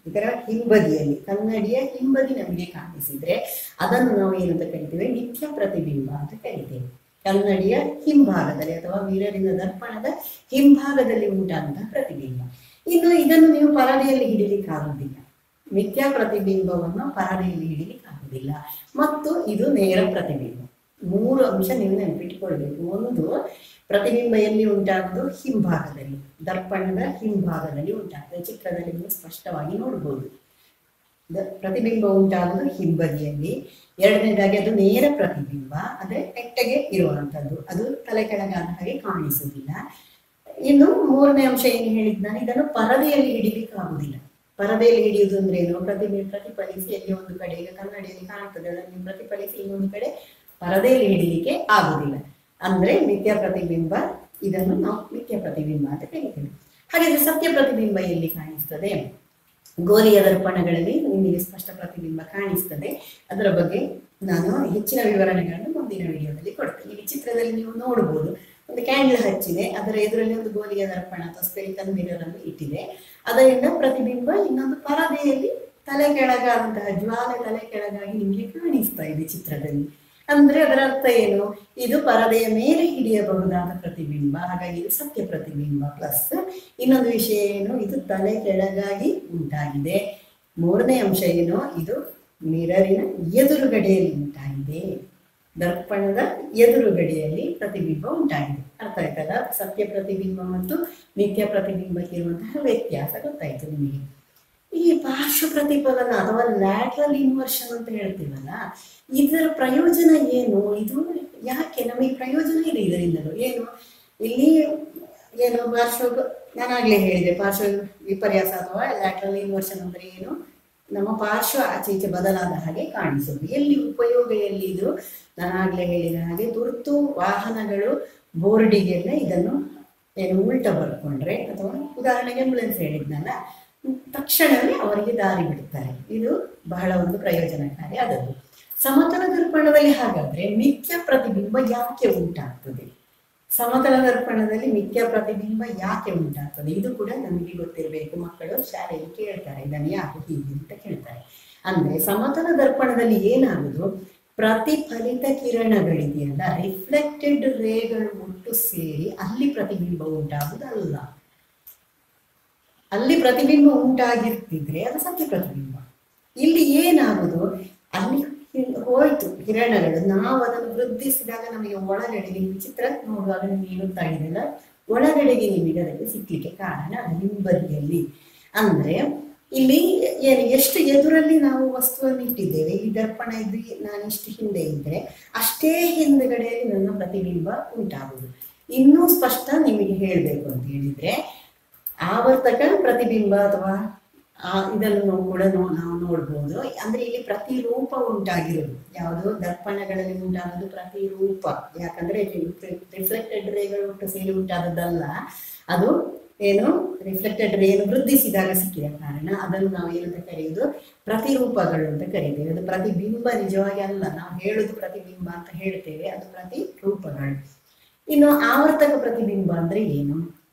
ಇದರ ಹಿಂಬದಿಯಲ್ಲಿ, ಕನ್ನಡಿಯ ಹಿಂಬದಿ ನಮಗೆ ಕಾಣಿಸಿದ್ರೆ ಅದನ್ನು ನಾವು ಏನಂತ ಕರಿತೇವೆ? ನಿತ್ಯ ಪ್ರತಿಬಿಂಬ ಅಂತ ಕರಿತೇವೆ. ಕನ್ನಡಿಯ ಹಿಂಭಾಗದಲ್ಲಿ ಅಥವಾ ಮಿರರಿನ ದರ್ಪಣದ ಹಿಂಭಾಗದಲ್ಲಿ ಉಂಟಾದಂತಹ ಪ್ರತಿಬಿಂಬ. ಇನ್ನು ಇದನ್ನು ನೀವು ಪರದೆಯಲ್ಲಿ ಹಿಡಿಲಿಕ್ಕೆ ಆಗುವುದಿಲ್ಲ ಮಿಥ್ಯಾ ಪ್ರತಿಬಿಂಬವನ್ನು ಪರದೆಯಲ್ಲಿ ಹಿಡಿಲಿಕ್ಕೆ ಆಗುವುದಿಲ್ಲ ಮತ್ತು ಇದು ನೇರ ಪ್ರತಿಬಿಂಬ. ಮೂರು ಅಂಶ ನೀವು ನೆನಪಿಟ್ಟುಕೊಳ್ಬೇಕು ಒಂದು ಪ್ರತಿಬಿಂಬ ಎಲ್ಲಿ ಹಿಂಭಾಗದಲ್ಲಿ. ದರ್ಪಣದ ಹಿಂಭಾಗದಲ್ಲಿ ಉಂಟಾಗ್ತದೆ. ಚಿತ್ರದಲ್ಲಿ ನೀವು ಸ್ಪಷ್ಟವಾಗಿ ನೋಡ್ಬೋದು. ದ- ಪ್ರತಿಬಿಂಬ ಉಂಟಾಗುವುದು ಹಿಂಬದಿಯಲ್ಲಿ. ಎರಡನೇದಾಗಿ ಅದು ನೇರ ಪ್ರತಿಬಿಂಬ. ಅಂದರೆ ಕೆಟ್ಟಗೆ ಇರುವಂತದ್ದು ಅದು ತಲೆ ಕೆಳಗಾದ ಹಾಗೆ ಕಾಣಿಸುವುದಿಲ್ಲ. ಇನ್ನು ಮೂರನೇ ಅಂಶ ಏನು ಹೇಳಿದ್ ನಾನು, ಇದನ್ನು ಪರದೆಯಲ್ಲಿ ಹಿಡಿಲಿಕ್ಕೆ ಆಗುದಿಲ್ಲ. ಪರದೆಯಲ್ಲಿ ಹಿಡಿಯುವುದು ಅಂದ್ರೆ ಏನು? ಪ್ರತಿಬಿ, ಪ್ರತಿಫಲಿಸಿ ಎಲ್ಲಿ ಒಂದು ಕಡೆ, ಈಗ ಕನ್ನಡಿಯಲ್ಲಿ ಕಾಣ್ತದೆ ಅದನ್ನು ಪ್ರತಿಫಲಿಸಿ ಇನ್ನೊಂದು ಕಡೆ ಪರದೆಯಲ್ಲಿ ಹಿಡಿಲಿಕ್ಕೆ ಆಗುದಿಲ್ಲ. ಅಂದ್ರೆ ನಿತ್ಯ ಪ್ರತಿಬಿಂಬ, ಇದನ್ನು ನಾವು ನಿತ್ಯ ಪ್ರತಿಬಿಂಬ ಅಂತ ಕರಿತೇವೆ. ಹಾಗಾದ್ರೆ ಸತ್ಯ ಪ್ರತಿಬಿಂಬ ಎಲ್ಲಿ ಕಾಣಿಸ್ತದೆ? ಗೋಲಿಯ ದರ್ಪಣಗಳಲ್ಲಿ ನಿಮಗೆ ಸ್ಪಷ್ಟ ಪ್ರತಿಬಿಂಬ ಕಾಣಿಸ್ತದೆ. ಅದರ ಬಗ್ಗೆ ನಾನು ಹೆಚ್ಚಿನ ವಿವರಣೆಗಳನ್ನು ಮುಂದಿನ ವಿಡಿಯೋದಲ್ಲಿ ಕೊಡ್ತೇನೆ. ಈ ಚಿತ್ರದಲ್ಲಿ ನೀವು ನೋಡಬಹುದು ಒಂದು ಕ್ಯಾಂಡಲ್ ಹಚ್ಚಿದೆ. ಅದರ ಎದುರಲ್ಲಿ ಒಂದು ಗೋಲಿಯ ದರ್ಪಣ ಅಥವಾ ಸ್ಪೆರಿಕಲ್ ಮಿರರ್ ಅನ್ನು ಇಟ್ಟಿದೆ. ಅದರಿಂದ ಪ್ರತಿಬಿಂಬ ಇನ್ನೊಂದು ಪರದೆಯಲ್ಲಿ ತಲೆ ಕೆಳಗಾದಂತಹ ಜ್ವಾಲೆ ತಲೆ ಕೆಳಗಾಗಿ ನಿಮಗೆ ಕಾಣಿಸ್ತಾ ಇದೆ ಚಿತ್ರದಲ್ಲಿ. ಅಂದ್ರೆ ಅದರ ಅರ್ಥ ಏನು? ಇದು ಪರದೆಯ ಮೇಲೆ ಹಿಡಿಯಬಹುದಾದ ಪ್ರತಿಬಿಂಬ, ಹಾಗಾಗಿ ಇದು ಸತ್ಯ ಪ್ರತಿಬಿಂಬ ಪ್ಲಸ್ ಇನ್ನೊಂದು ವಿಷಯ ಏನು? ಇದು ತಲೆ ಕೆಳಗಾಗಿ ಉಂಟಾಗಿದೆ. ಮೂರನೇ ಅಂಶ ಏನು? ಇದು ಮಿರರಿನ ಎದುರುಗಡೆಯಲ್ಲಿ ಉಂಟಾಗಿದೆ. ದರ್ಪಣದ ಎದುರುಗಡೆಯಲ್ಲಿ ಪ್ರತಿಬಿಂಬ ಉಂಟಾಗಿದೆ. ಅರ್ಥ ಆಯ್ತಲ್ಲ ಸತ್ಯ ಪ್ರತಿಬಿಂಬ ಮತ್ತು ನಿತ್ಯ ಪ್ರತಿಬಿಂಬಕ್ಕೆ ಇರುವಂತಹ ವ್ಯತ್ಯಾಸ ಗೊತ್ತಾಯ್ತು ನಿಮಗೆ. ಈ ಪಾರ್ಶ್ವ ಪ್ರತಿಫಲನ ಅಥವಾ ಲ್ಯಾಟ್ರಲ್ ಇನ್ವರ್ಷನ್ ಅಂತ ಹೇಳ್ತೀವಲ್ಲ, ಇದರ ಪ್ರಯೋಜನ ಏನು? ಇದು ಯಾಕೆ? ನಮಗೆ ಪ್ರಯೋಜನ ಇದೆ ಇದರಿಂದಲೂ. ಏನು? ಇಲ್ಲಿ ಏನು ಪಾರ್ಶ್ವ ನಾನಾಗ್ಲೇ ಹೇಳಿದೆ. ಪಾರ್ಶ್ವ ವಿಪರ್ಯಾಸ ಅಥವಾ ಲ್ಯಾಟ್ರಲ್ ಇನ್ವರ್ಷನ್ ಅಂದ್ರೆ ಏನು? ನಮ್ಮ ಪಾರ್ಶ್ವ ಆಚೆ ಈಚೆ ಬದಲಾದ ಹಾಗೆ ಕಾಣಿಸೋದು ಎಲ್ಲಿ ಉಪಯೋಗ ಎಲ್ಲಿ ಇದು ನಾನಾಗ್ಲೇ ಹೇಳಿದ ಹಾಗೆ ತುರ್ತು ವಾಹನಗಳು, ಬೋರ್ಡಿಗೆಲ್ಲ ಇದನ್ನು ಏನು ಉಲ್ಟ ಬರ್ಕೊಂಡ್ರೆ ಅಥವಾ ಉದಾಹರಣೆಗೆ ಆಂಬುಲೆನ್ಸ್ ಹೇಳಿದ್ನಲ್ಲ, ತಕ್ಷಣವೇ ಅವರಿಗೆ ದಾರಿ ಬಿಡ್ತಾರೆ. ಇದು ಬಹಳ ಒಂದು ಪ್ರಯೋಜನಕಾರಿ ಆದದ್ದು. ಸಮತಲ ದರ್ಪಣದಲ್ಲಿ ಹಾಗಾದ್ರೆ ನಿತ್ಯ ಪ್ರತಿಬಿಂಬ ಯಾಕೆ ಉಂಟಾಗ್ತದೆ? ಸಮತಲ ದರ್ಪಣದಲ್ಲಿ ಮಿಥ್ಯ ಪ್ರತಿಬಿಂಬ ಯಾಕೆ ಉಂಟಾಗ್ತದೆ? ಇದು ಕೂಡ ನಮಗೆ ಗೊತ್ತಿರಬೇಕು. ಮಕ್ಕಳು ಶಾಲೆಯಲ್ಲಿ ಕೇಳ್ತಾರೆ ಇದನ್ನು ಯಾಕೆ ಹೀಗೆ ಅಂತ ಕೇಳ್ತಾರೆ. ಅಂದ್ರೆ ಸಮತಲ ದರ್ಪಣದಲ್ಲಿ ಏನಾಗುದು? ಪ್ರತಿಫಲಿತ ಕಿರಣಗಳಿದೆಯಲ್ಲ, ರಿಫ್ಲೆಕ್ಟೆಡ್ ರೇಗಳು ಒಟ್ಟು ಸೇರಿ ಅಲ್ಲಿ ಪ್ರತಿಬಿಂಬ ಉಂಟಾಗುವುದಲ್ಲ ಅಲ್ಲಿ ಪ್ರತಿಬಿಂಬ ಉಂಟಾಗಿರ್ತಿದ್ರೆ ಅದು ಸತ್ಯ ಪ್ರತಿಬಿಂಬ. ಇಲ್ಲಿ ಏನಾಗುದು? ಅಲ್ಲಿ ಹೋಯ್ತು ಕಿರಣಗಳು ನಾವು ಅದನ್ನು ವೃದ್ಧಿಸಿದಾಗ ನಮಗೆ ಒಳಗಡೆಗೆ ವಿಚಿತ್ರ ಚಿತ್ರ ನೋಡುವಾಗ ನಿಮಗೆ ಗೊತ್ತಾಗಿದೆಯಲ್ಲ ಒಳಗಡೆಗೆ ನಿಮಗೆ ಅದಕ್ಕೆ ಸಿಕ್ಲಿಕ್ಕೆ ಕಾರಣ ಹಿಂಬದಿಯಲ್ಲಿ. ಅಂದ್ರೆ ಇಲ್ಲಿ ಏನು, ಎಷ್ಟು ಎದುರಲ್ಲಿ ನಾವು ವಸ್ತುವನ್ನು ಇಟ್ಟಿದ್ದೇವೆ, ಈ ದರ್ಪಣ ನಾನು ಇಷ್ಟು ಹಿಂದೆ ಇದ್ರೆ ಅಷ್ಟೇ ಹಿಂದ್ಗಡೆಯಲ್ಲಿ ನನ್ನ ಪ್ರತಿಬಿಂಬ ಉಂಟಾಗುವುದು. ಇನ್ನೂ ಸ್ಪಷ್ಟ ನಿಮಗೆ ಹೇಳಬೇಕು ಅಂತ ಹೇಳಿದ್ರೆ ಆವರ್ತಕ ಪ್ರತಿಬಿಂಬ ಅಥವಾ ಆ, ಇದನ್ನು ಕೂಡ ನಾವು ನೋಡ್ಬೋದು. ಅಂದ್ರೆ ಇಲ್ಲಿ ಪ್ರತಿರೂಪ ಉಂಟಾಗಿರೋದು. ಯಾವುದು ದರ್ಪಣಗಳಲ್ಲಿ ಉಂಟಾಗೋದು ಪ್ರತಿರೂಪ. ಯಾಕಂದ್ರೆ ರಿಫ್ಲೆಕ್ಟೆಡ್ ರೇಗಳು ಒಟ್ಟು ಸೇರಿ ಉಂಟಾದದ್ದಲ್ಲ, ಅದು ಏನು ರಿಫ್ಲೆಕ್ಟೆಡ್ ರೇನು ವೃದ್ಧಿಸಿದಾಗ ಸಿಕ್ಕಿದ ಕಾರಣ ಅದನ್ನು ನಾವು ಏನಂತ ಕರೆಯುವುದು? ಪ್ರತಿರೂಪಗಳು ಅಂತ ಕರೀತೇವೆ. ಅದು ಪ್ರತಿಬಿಂಬ ನಿಜವಾಗಿ ಅಲ್ಲ. ನಾವು ಹೇಳುದು ಪ್ರತಿಬಿಂಬ ಅಂತ ಹೇಳ್ತೇವೆ. ಅದು ಪ್ರತಿರೂಪಗಳು. ಇನ್ನು ಆವರ್ತಕ ಪ್ರತಿಬಿಂಬ ಅಂದ್ರೆ ಏನು?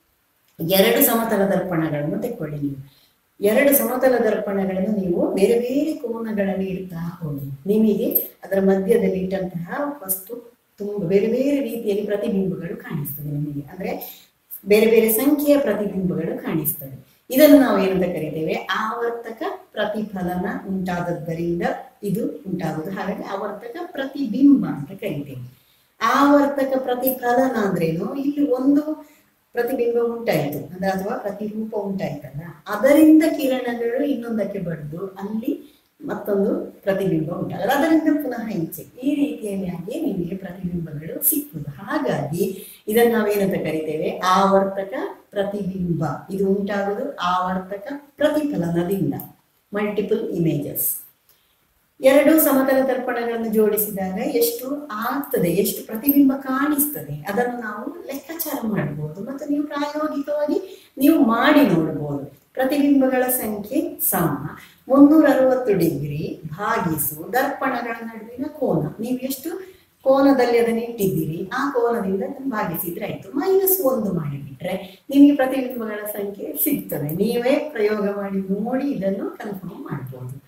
ಎರಡು ಸಮತಲ ದರ್ಪಣಗಳನ್ನು ತೆಕ್ಕೊಳ್ಳಿ ನೀವು. ಎರಡು ಸಮತಲ ದರ್ಪಣಗಳನ್ನು ನೀವು ಬೇರೆ ಬೇರೆ ಕೋನಗಳಲ್ಲಿ ಇಡ್ತಾ ಹೋಗಿ ನಿಮಗೆ ಅದರ ಮಧ್ಯದಲ್ಲಿ ಇಟ್ಟಂತಹ ವಸ್ತು ತುಂಬ ಬೇರೆ ಬೇರೆ ರೀತಿಯಲ್ಲಿ ಪ್ರತಿಬಿಂಬಗಳು ಕಾಣಿಸ್ತದೆ ನಿಮಗೆ. ಅಂದ್ರೆ ಬೇರೆ ಬೇರೆ ಸಂಖ್ಯೆಯ ಪ್ರತಿಬಿಂಬಗಳು ಕಾಣಿಸ್ತದೆ. ಇದನ್ನು ನಾವು ಏನಂತ ಕರಿತೇವೆ? ಆವರ್ತಕ ಪ್ರತಿಫಲನ ಉಂಟಾದದ್ದರಿಂದ ಇದು ಉಂಟಾಗುವುದು. ಹಾಗಾಗಿ ಆವರ್ತಕ ಪ್ರತಿಬಿಂಬ ಅಂತ ಕರಿತೇವೆ. ಆವರ್ತಕ ಪ್ರತಿಫಲನ ಅಂದ್ರೇನು? ಇಲ್ಲಿ ಒಂದು ಪ್ರತಿಬಿಂಬ ಉಂಟಾಯಿತು. ಅಂದ್ರೆ ಅಥವಾ ಪ್ರತಿರೂಪ ಉಂಟಾಯ್ತಲ್ಲ. ಅದರಿಂದ ಕಿರಣಗಳು ಇನ್ನೊಂದಕ್ಕೆ ಬಡಿದು ಅಲ್ಲಿ ಮತ್ತೊಂದು ಪ್ರತಿಬಿಂಬ ಉಂಟಾಗಲ್ಲ. ಅದರಿಂದ ಪುನಃ ಈಚೆ. ಈ ರೀತಿಯಲ್ಲಿ ಆಗಿ ನಿಮಗೆ ಪ್ರತಿಬಿಂಬಗಳು ಸಿಕ್ಕುದು ಹಾಗಾಗಿ ಇದನ್ನು ನಾವೇನಂತ ಕರಿತೇವೆ? ಆವರ್ತಕ ಪ್ರತಿಬಿಂಬ. ಇದು ಉಂಟಾಗುವುದು ಆವರ್ತಕ ಪ್ರತಿಫಲನದಿಂದ. ಮಲ್ಟಿಪಲ್ ಇಮೇಜಸ್ ಎರಡು ಸಮತಲ ದರ್ಪಣಗಳನ್ನು ಜೋಡಿಸಿದಾಗ ಎಷ್ಟು ಆಗ್ತದೆ ಎಷ್ಟು ಪ್ರತಿಬಿಂಬ ಕಾಣಿಸ್ತದೆ ಅದನ್ನು ನಾವು ಲೆಕ್ಕಾಚಾರ ಮಾಡಬಹುದು ಮತ್ತು ನೀವು ಪ್ರಾಯೋಗಿಕವಾಗಿ ನೀವು ಮಾಡಿ ನೋಡಬಹುದು ಪ್ರತಿಬಿಂಬಗಳ ಸಂಖ್ಯೆ ಸಮ ಮುನ್ನೂರ ಅರವತ್ತು ಡಿಗ್ರಿ ಭಾಗಿಸು ದರ್ಪಣಗಳ ನಡುವಿನ ಕೋನ. ನೀವು ಎಷ್ಟು ಕೋನದಲ್ಲಿ ಅದನ್ನು ಇಟ್ಟಿದ್ದೀರಿ ಆ ಕೋನದಿಂದ ಭಾಗಿಸಿದ್ರೆ ಆಯ್ತು. ಮೈನಸ್ ಒಂದು ಮಾಡಿಬಿಟ್ರೆ ನಿಮಗೆ ಪ್ರತಿಬಿಂಬಗಳ ಸಂಖ್ಯೆ ಸಿಗ್ತದೆ. ನೀವೇ ಪ್ರಯೋಗ ಮಾಡಿ ನೋಡಿ ಇದನ್ನು ಕನ್ಫರ್ಮ್ ಮಾಡ್ಬೋದು. ಆ,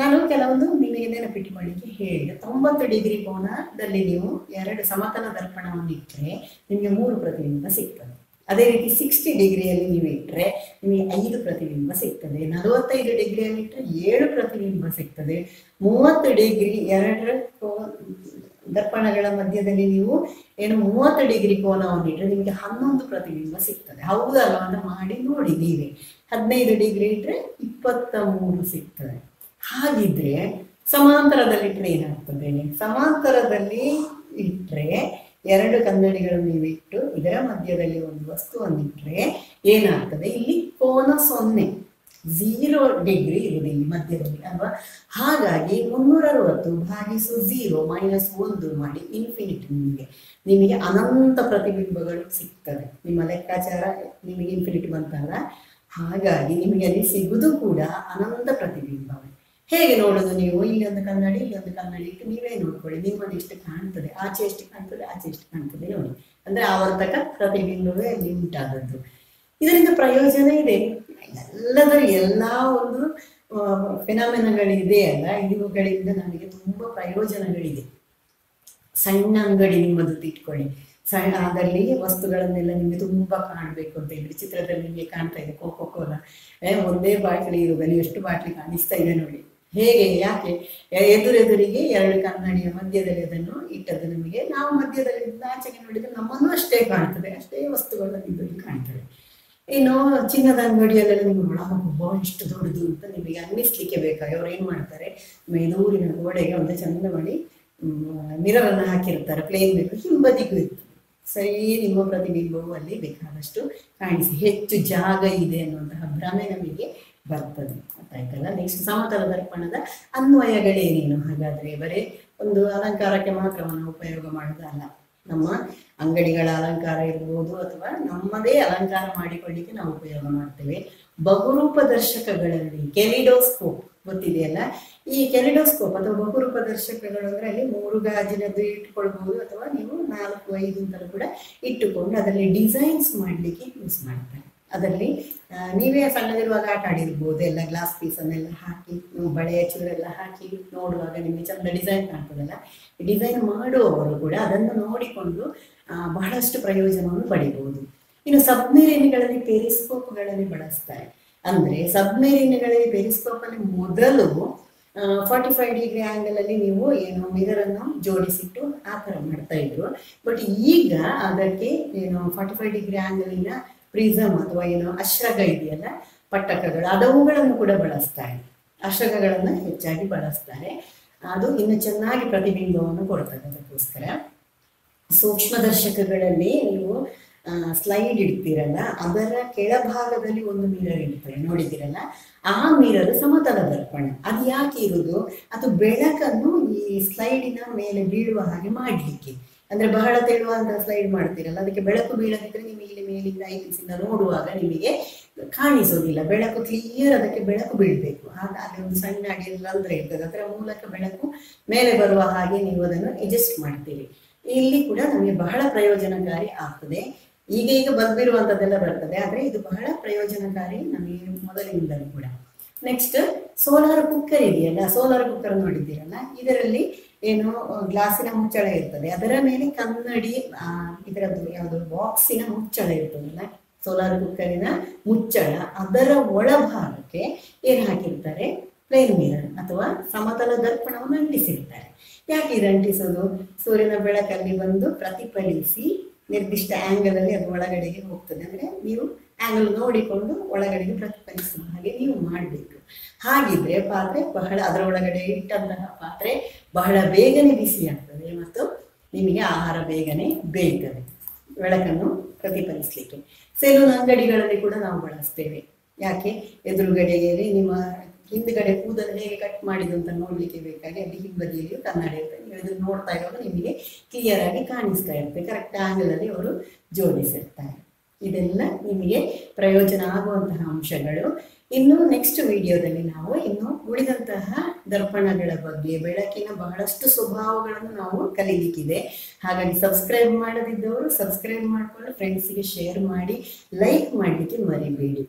ನಾನು ಕೆಲವೊಂದು ನಿಮಗೆ ಮಾಡಲಿಕ್ಕೆ ಹೇಳಿದೆ. ತೊಂಬತ್ತು ಡಿಗ್ರಿ ಕೋನದಲ್ಲಿ ನೀವು ಎರಡು ಸಮತನ ದರ್ಪಣವನ್ನು ಇಟ್ಟರೆ ನಿಮಗೆ ಮೂರು ಪ್ರತಿಬಿಂಬ ಸಿಗ್ತದೆ. ಅದೇ ರೀತಿ ಸಿಕ್ಸ್ಟಿ ಡಿಗ್ರಿಯಲ್ಲಿ ನೀವು ಇಟ್ಟರೆ ನಿಮಗೆ ಐದು ಪ್ರತಿಬಿಂಬ ಸಿಗ್ತದೆ. ನಲವತ್ತೈದು ಡಿಗ್ರಿಯಲ್ಲಿ ಇಟ್ಟರೆ ಏಳು ಪ್ರತಿಬಿಂಬ ಸಿಗ್ತದೆ. ಮೂವತ್ತು ಡಿಗ್ರಿ ಎರಡರ ದರ್ಪಣಗಳ ಮಧ್ಯದಲ್ಲಿ ನೀವು ಏನು ಮೂವತ್ತು ಡಿಗ್ರಿ ಕೋನವನ್ನು ಇಟ್ಟರೆ ನಿಮಗೆ ಹನ್ನೊಂದು ಪ್ರತಿಬಿಂಬ ಸಿಗ್ತದೆ. ಹೌದಲ್ವ ಅಂತ ಮಾಡಿ ನೋಡಿ ನೀವೇ. ಹದಿನೈದು ಡಿಗ್ರಿ ಇಟ್ಟರೆ ಇಪ್ಪತ್ತ ಮೂರು ಸಿಗ್ತದೆ. ಹಾಗಿದ್ರೆ ಸಮಾಂತರದಲ್ಲಿ ಇಟ್ಟರೆ ಏನಾಗ್ತದೆ? ಸಮಾಂತರದಲ್ಲಿ ಇಟ್ಟರೆ ಎರಡು ಕನ್ನಡಿಗಳನ್ನು ನೀವು ಇಟ್ಟು ಇದರ ಮಧ್ಯದಲ್ಲಿ ಒಂದು ವಸ್ತುವನ್ನು ಇಟ್ಟರೆ ಏನಾಗ್ತದೆ? ಇಲ್ಲಿ ಕೋನ ಸೊನ್ನೆ. ಝೀರೋ ಡಿಗ್ರಿ ಇರುವುದು ಇಲ್ಲಿ ಮಧ್ಯದಲ್ಲಿ, ಅಲ್ವಾ? ಹಾಗಾಗಿ ಮುನ್ನೂರ ಅರವತ್ತು ಭಾಗಿಸು ಝೀರೋ ಮೈನಸ್ ಒಂದು ಮಾಡಿ ಇನ್ಫಿನಿಟಿ ನಿಮಗೆ. ನಿಮಗೆ ಅನಂತ ಪ್ರತಿಬಿಂಬಗಳು ಸಿಗ್ತವೆ. ನಿಮ್ಮ ಲೆಕ್ಕಾಚಾರ ನಿಮಗೆ ಇನ್ಫಿನಿಟಿ ಬಂತಲ್ಲ? ಹಾಗಾಗಿ ನಿಮಗೆ ಅಲ್ಲಿ ಸಿಗುವುದು ಕೂಡ ಅನಂತ ಪ್ರತಿಬಿಂಬವೇ. ಹೇಗೆ ನೋಡೋದು ನೀವು? ಇಲ್ಲಿ ಒಂದು ಕನ್ನಡಿ, ಇಲ್ಲಿ ಒಂದು ಕನ್ನಡಿ ಇಟ್ಟು ನೀವೇ ನೋಡ್ಕೊಳ್ಳಿ. ನಿಮ್ಮಲ್ಲಿ ಎಷ್ಟು ಕಾಣ್ತದೆ? ಆಚೆ ಎಷ್ಟು ಕಾಣ್ತದೆ? ಆಚೆ ಎಷ್ಟು ಕಾಣ್ತದೆ ನೋಡಿ. ಅಂದ್ರೆ ಆವರ್ತಕ ಪ್ರತಿಬಿಂಬವೇ ಅಲ್ಲಿ ಉಂಟಾದದ್ದು. ಇದರಿಂದ ಪ್ರಯೋಜನ ಇದೆ. ಎಲ್ಲದರ ಎಲ್ಲ ಒಂದು ಫಿನಾಮಿನಗಳಿದೆ ಅಲ್ಲ, ಇವುಗಳಿಂದ ನಮಗೆ ತುಂಬಾ ಪ್ರಯೋಜನಗಳಿದೆ. ಸಣ್ಣ ಅಂಗಡಿ ನಿಮ್ಮದು ಇಟ್ಕೊಳ್ಳಿ. ಸಣ್ಣ ಅದರಲ್ಲಿ ವಸ್ತುಗಳನ್ನೆಲ್ಲ ನಿಮಗೆ ತುಂಬಾ ಕಾಣಬೇಕು ಅಂತ ಹೇಳಿ, ಚಿತ್ರದಲ್ಲಿ ನಿಮಗೆ ಕಾಣ್ತಾ ಇದೆ ಕೋಕೋ ಕೋಲಾ ಒಂದೇ ಬಾಟ್ಲಿ ಇರುವುದಲ್ಲಿ ಎಷ್ಟು ಬಾಟ್ಲಿ ಕಾಣಿಸ್ತಾ ಇದೆ ನೋಡಿ. ಹೇಗೆ, ಯಾಕೆ? ಎದುರೆದುರಿಗೆ ಎರಡು ಕನ್ನಡಿಯ ಮಧ್ಯದಲ್ಲಿ ಅದನ್ನು ಇಟ್ಟದ್ದು ನಮಗೆ. ನಾವು ಮಧ್ಯದಲ್ಲಿ, ಆಚೆಗೆ ನೋಡಿದ್ರೆ ನಮ್ಮನ್ನು ಅಷ್ಟೇ ಕಾಣ್ತದೆ, ಅಷ್ಟೇ ವಸ್ತುಗಳು ಇದರಲ್ಲಿ ಇನ್ನು ಚಿನ್ನದ ಅಂಗಡಿಯಲ್ಲೆಲ್ಲ ನಿಮ್ಗೆ ಒಬ್ಬ ಎಷ್ಟು ದೊಡ್ಡದು ಅಂತ ನಿಮಗೆ ಅನ್ನಿಸ್ಲಿಕ್ಕೆ ಬೇಕಾಗಿ ಅವ್ರು ಏನ್ ಮಾಡ್ತಾರೆ ಮೈದೂರಿನ ಗೋಡೆಗೆ ಒಂದು ಚಂದ ಮಾಡಿ ಮಿರರ್ ಅನ್ನು ಹಾಕಿರ್ತಾರೆ ಪ್ಲೇನ್ ಬೇಕು, ಹಿಂಬದಿಗೂ ಇರ್ತದೆ. ಸರಿ, ನಿಮ್ಮ ಪ್ರತಿಬಿಂಬವು ಅಲ್ಲಿ ಬೇಕಾದಷ್ಟು ಕಾಣಿಸಿ, ಹೆಚ್ಚು ಜಾಗ ಇದೆ ಅನ್ನುವಂತಹ ಭ್ರಮೆ ನಮಗೆ ಬರ್ತದೆ. ಗೊತ್ತಾಯ್ತಲ್ಲ ನೆಕ್ಸ್ಟ್ ಸಮತಲ ದರ್ಪಣದ ಅನ್ವಯಗಳೇನೇನು? ಹಾಗಾದ್ರೆ ಬರೀ ಒಂದು ಅಲಂಕಾರಕ್ಕೆ ಮಾತ್ರವನ್ನು ಉಪಯೋಗ ಮಾಡೋದಲ್ಲ. ನಮ್ಮ ಅಂಗಡಿಗಳ ಅಲಂಕಾರ ಇರ್ಬೋದು ಅಥವಾ ನಮ್ಮದೇ ಅಲಂಕಾರ ಮಾಡಿಕೊಳ್ಳಿಕ್ಕೆ ನಾವು ಉಪಯೋಗ ಮಾಡ್ತೇವೆ. ಬಹುರೂಪ ದರ್ಶಕಗಳಲ್ಲಿ ಕೆಲಿಡೋಸ್ಕೋಪ್ ಗೊತ್ತಿದೆಯಲ್ಲ? ಈ ಕೆಲಿಡೋಸ್ಕೋಪ್ ಅಥವಾ ಬಹುರೂಪ ದರ್ಶಕಗಳು ಅಂದ್ರೆ ಅಲ್ಲಿ ಮೂರು ಗಾಜಿನದ್ದು ಇಟ್ಕೊಳ್ಬಹುದು ಅಥವಾ ನೀವು ನಾಲ್ಕು, ಐದು ಅಂತಲೂ ಕೂಡ ಇಟ್ಟುಕೊಂಡು ಅದರಲ್ಲಿ ಡಿಸೈನ್ಸ್ ಮಾಡಲಿಕ್ಕೆ ಯೂಸ್ ಮಾಡ್ತಾರೆ. ಅದರಲ್ಲಿ ನೀವೇ ಸಣ್ಣದಿರುವಾಗ ಆಟ ಆಡಿರ್ಬೋದು, ಎಲ್ಲ ಗ್ಲಾಸ್ ಪೀಸನ್ನೆಲ್ಲ ಹಾಕಿ ಬಳೆಯ ಚೂರೆಲ್ಲ ಹಾಕಿ ನೋಡುವಾಗ ನಿಮಗೆ ಚಂದ ಡಿಸೈನ್ ಕಾಣ್ತದಲ್ಲ? ಡಿಸೈನ್ ಮಾಡುವವರು ಕೂಡ ಅದನ್ನು ನೋಡಿಕೊಂಡು ಬಹಳಷ್ಟು ಪ್ರಯೋಜನವನ್ನು ಪಡಿಬಹುದು ಇನ್ನು ಸಬ್ಮೆರೀನ್ಗಳಲ್ಲಿ ಪೆರಿಸ್ಕೋಪ್ಗಳಲ್ಲಿ ಬಳಸ್ತಾರೆ. ಅಂದ್ರೆ ಸಬ್ಮೆರೀನ್ಗಳಲ್ಲಿ ಪೆರಿಸ್ಕೋಪ್ ಅಲ್ಲಿ ಮೊದಲು ಫಾರ್ಟಿ ಫೈವ್ ಡಿಗ್ರಿ ಆ್ಯಂಗಲ್ ಅಲ್ಲಿ ನೀವು ಏನು ಮಿರರ್ ಅನ್ನು ಜೋಡಿಸಿಟ್ಟು ಆ ತರ ಮಾಡ್ತಾ ಇದ್ರು. ಬಟ್ ಈಗ ಅದಕ್ಕೆ, ಏನು ಫಾರ್ಟಿ ಫೈವ್ ಡಿಗ್ರಿ ಆಂಗಲಿನ ಪ್ರಿಸಮ್ ಅಥವಾ ಏನು ಅಶ್ರಗ ಇದೆಯಲ್ಲ, ಪಟ್ಟಕಗಳು, ಅದವುಗಳನ್ನು ಕೂಡ ಬಳಸ್ತಾರೆ. ಅಶ್ರಗಗಳನ್ನು ಹೆಚ್ಚಾಗಿ ಬಳಸ್ತಾರೆ. ಅದು ಇನ್ನು ಚೆನ್ನಾಗಿ ಪ್ರತಿಬಿಂಬವನ್ನು ಕೊಡ್ತದೆ ಅದಕ್ಕೋಸ್ಕರ. ಸೂಕ್ಷ್ಮದರ್ಶಕಗಳಲ್ಲಿ ನೀವು ಸ್ಲೈಡ್ ಇಡ್ತೀರಲ್ಲ, ಅದರ ಕೆಳಭಾಗದಲ್ಲಿ ಒಂದು ಮಿರರ್ ಇಡ್ತಾರೆ, ನೋಡಿದ್ದೀರಲ್ಲ? ಆ ಮಿರರ್ ಸಮತಲ ದರ್ಪಣ. ಅದು ಯಾಕೆ ಇರುವುದು ಅದು ಬೆಳಕನ್ನು ಈ ಸ್ಲೈಡಿನ ಮೇಲೆ ಬೀಳುವ ಹಾಗೆ ಮಾಡಲಿಕ್ಕೆ. ಅಂದ್ರೆ ಬಹಳ ತೆಳುವಂತ ಸ್ಲೈಡ್ ಮಾಡ್ತೀರಲ್ಲ, ಅದಕ್ಕೆ ಬೆಳಕು ಬೀಳದಿದ್ರೆ ನಿಮಗೆ ಇಲ್ಲಿ ಮೇಲಿಂದ ಐಪಿಸಿಂದ ನೋಡುವಾಗ ನಿಮಗೆ ಕಾಣಿಸೋದಿಲ್ಲ. ಬೆಳಕು ಕ್ಲಿಯರ್ ಅದಕ್ಕೆ ಬೆಳಕು ಬೀಳ್ಬೇಕು. ಅಲ್ಲಿ ಒಂದು ಸಣ್ಣ ಅಡಿಯಲ್ಲಿ ಅಂದ್ರೆ ಇರ್ತದೆ. ಅದರ ಮೂಲಕ ಬೆಳಕು ಮೇಲೆ ಬರುವ ಹಾಗೆ ನೀವು ಅದನ್ನು ಅಡ್ಜಸ್ಟ್ ಮಾಡ್ತೀರಿ. ಇಲ್ಲಿ ಕೂಡ ನಮಗೆ ಬಹಳ ಪ್ರಯೋಜನಕಾರಿ ಆಗ್ತದೆ. ಈಗ ಈಗ ಬಂದಿರುವಂತದ್ದೆಲ್ಲ ಬರ್ತದೆ, ಆದ್ರೆ ಇದು ಬಹಳ ಪ್ರಯೋಜನಕಾರಿ ನಮಗೆ ಮೊದಲಿನಿಂದಲೂ ಕೂಡ. ನೆಕ್ಸ್ಟ್ ಸೋಲಾರ್ ಕುಕ್ಕರ್ ಇದೆಯಲ್ಲ ಸೋಲಾರ್ ಕುಕ್ಕರ್ ನೋಡಿದ್ದೀರಲ್ಲ, ಇದರಲ್ಲಿ ಏನು ಗ್ಲಾಸಿನ ಮುಚ್ಚಳ ಇರ್ತದೆ. ಅದರ ಮೇಲೆ ಕನ್ನಡಿ ಇದರದ್ದು ಯಾವುದು, ಬಾಕ್ಸಿನ ಮುಚ್ಚಳ ಇರ್ತದಲ್ಲ ಸೋಲಾರ್ ಕುಕ್ಕರಿನ ಮುಚ್ಚಳ. ಅದರ ಒಳಭಾಗಕ್ಕೆ ಏನ್ ಹಾಕಿರ್ತಾರೆ ಪ್ಲೇನ್ ಮಿರರ್ ಅಥವಾ ಸಮತಲ ದರ್ಪಣವನ್ನು ಅಂಟಿಸಿರ್ತಾರೆ. ಯಾಕೆ ಇದು ಅಂಟಿಸೋದು? ಸೂರ್ಯನ ಬೆಳಕಲ್ಲಿ ಬಂದು ಪ್ರತಿಫಲಿಸಿ ನಿರ್ದಿಷ್ಟ ಆಂಗಲ್ ಅಲ್ಲಿ ಅದು ಒಳಗಡೆಗೆ ಹೋಗ್ತದೆ. ಅಂದ್ರೆ ನೀವು ಆಂಗಲ್ ನೋಡಿಕೊಂಡು ಒಳಗಡೆಗೆ ಪ್ರತಿಫಲಿಸುವ ಹಾಗೆ ಮಾಡಬೇಕು. ಹಾಗಿದ್ರೆ ಪಾತ್ರೆ ಬಹಳ ಅದರ ಒಳಗಡೆ ಇಟ್ಟಂತಹ ಪಾತ್ರೆ ಬಹಳ ಬೇಗನೆ ಬಿಸಿ ಆಗ್ತದೆ ಮತ್ತು ನಿಮಗೆ ಆಹಾರ ಬೇಗನೆ ಬೇಯ್ತದೆ. ಬೆಳಕನ್ನು ಪ್ರತಿಫಲಿಸಲಿಕ್ಕೆ. ಸೆಲೂನ್ ಅಂಗಡಿಗಳಲ್ಲಿ ಕೂಡ ನಾವು ಬಳಸ್ತೇವೆ. ಯಾಕೆ? ಎದುರುಗಡೆಯಲ್ಲಿ ನಿಮ್ಮ ಹಿಂದ್ಗಡೆ ಕೂದಲು ಹೇಗೆ ಕಟ್ ಮಾಡಿದ್ದು ಅಂತ ನೋಡ್ಲಿಕ್ಕೆ ಬೇಕಾಗಿ ಅಲ್ಲಿ ಹಿಂಬದಿಯಲ್ಲಿಯೂ ಕನ್ನಡ ಇರ್ತದೆ ನೀವು ನೋಡ್ತಾ ಇರುವಾಗ ನಿಮಗೆ ಕ್ಲಿಯರ್ ಆಗಿ ಕಾಣಿಸ್ತಾ ಇರುತ್ತೆ. ಕರೆಕ್ಟ್ ಆಂಗಲ್ ಅಲ್ಲಿ ಅವರು ಜೋಡಿಸಿರ್ತಾರೆ. ಇದೆಲ್ಲ ನಿಮಗೆ ಪ್ರಯೋಜನ ಆಗುವಂತಹ ಅಂಶಗಳು. ಇನ್ನು ನೆಕ್ಸ್ಟ್ ವಿಡಿಯೋದಲ್ಲಿ ನಾವು ಇನ್ನು ಉಳಿದಂತಹ ದರ್ಪಣಗಳ ಬಗ್ಗೆ, ಬೆಳಕಿನ ಬಹಳಷ್ಟು ಸ್ವಭಾವಗಳನ್ನು ನಾವು ಕಲಿಲಿಕ್ಕಿದೆ. ಹಾಗಾಗಿ ಸಬ್ಸ್ಕ್ರೈಬ್ ಮಾಡದಿದ್ದವರು ಸಬ್ಸ್ಕ್ರೈಬ್ ಮಾಡಿಕೊಂಡು ಫ್ರೆಂಡ್ಸಿಗೆ ಶೇರ್ ಮಾಡಿ ಲೈಕ್ ಮಾಡಲಿಕ್ಕೆ ಮರಿಬೇಡಿ.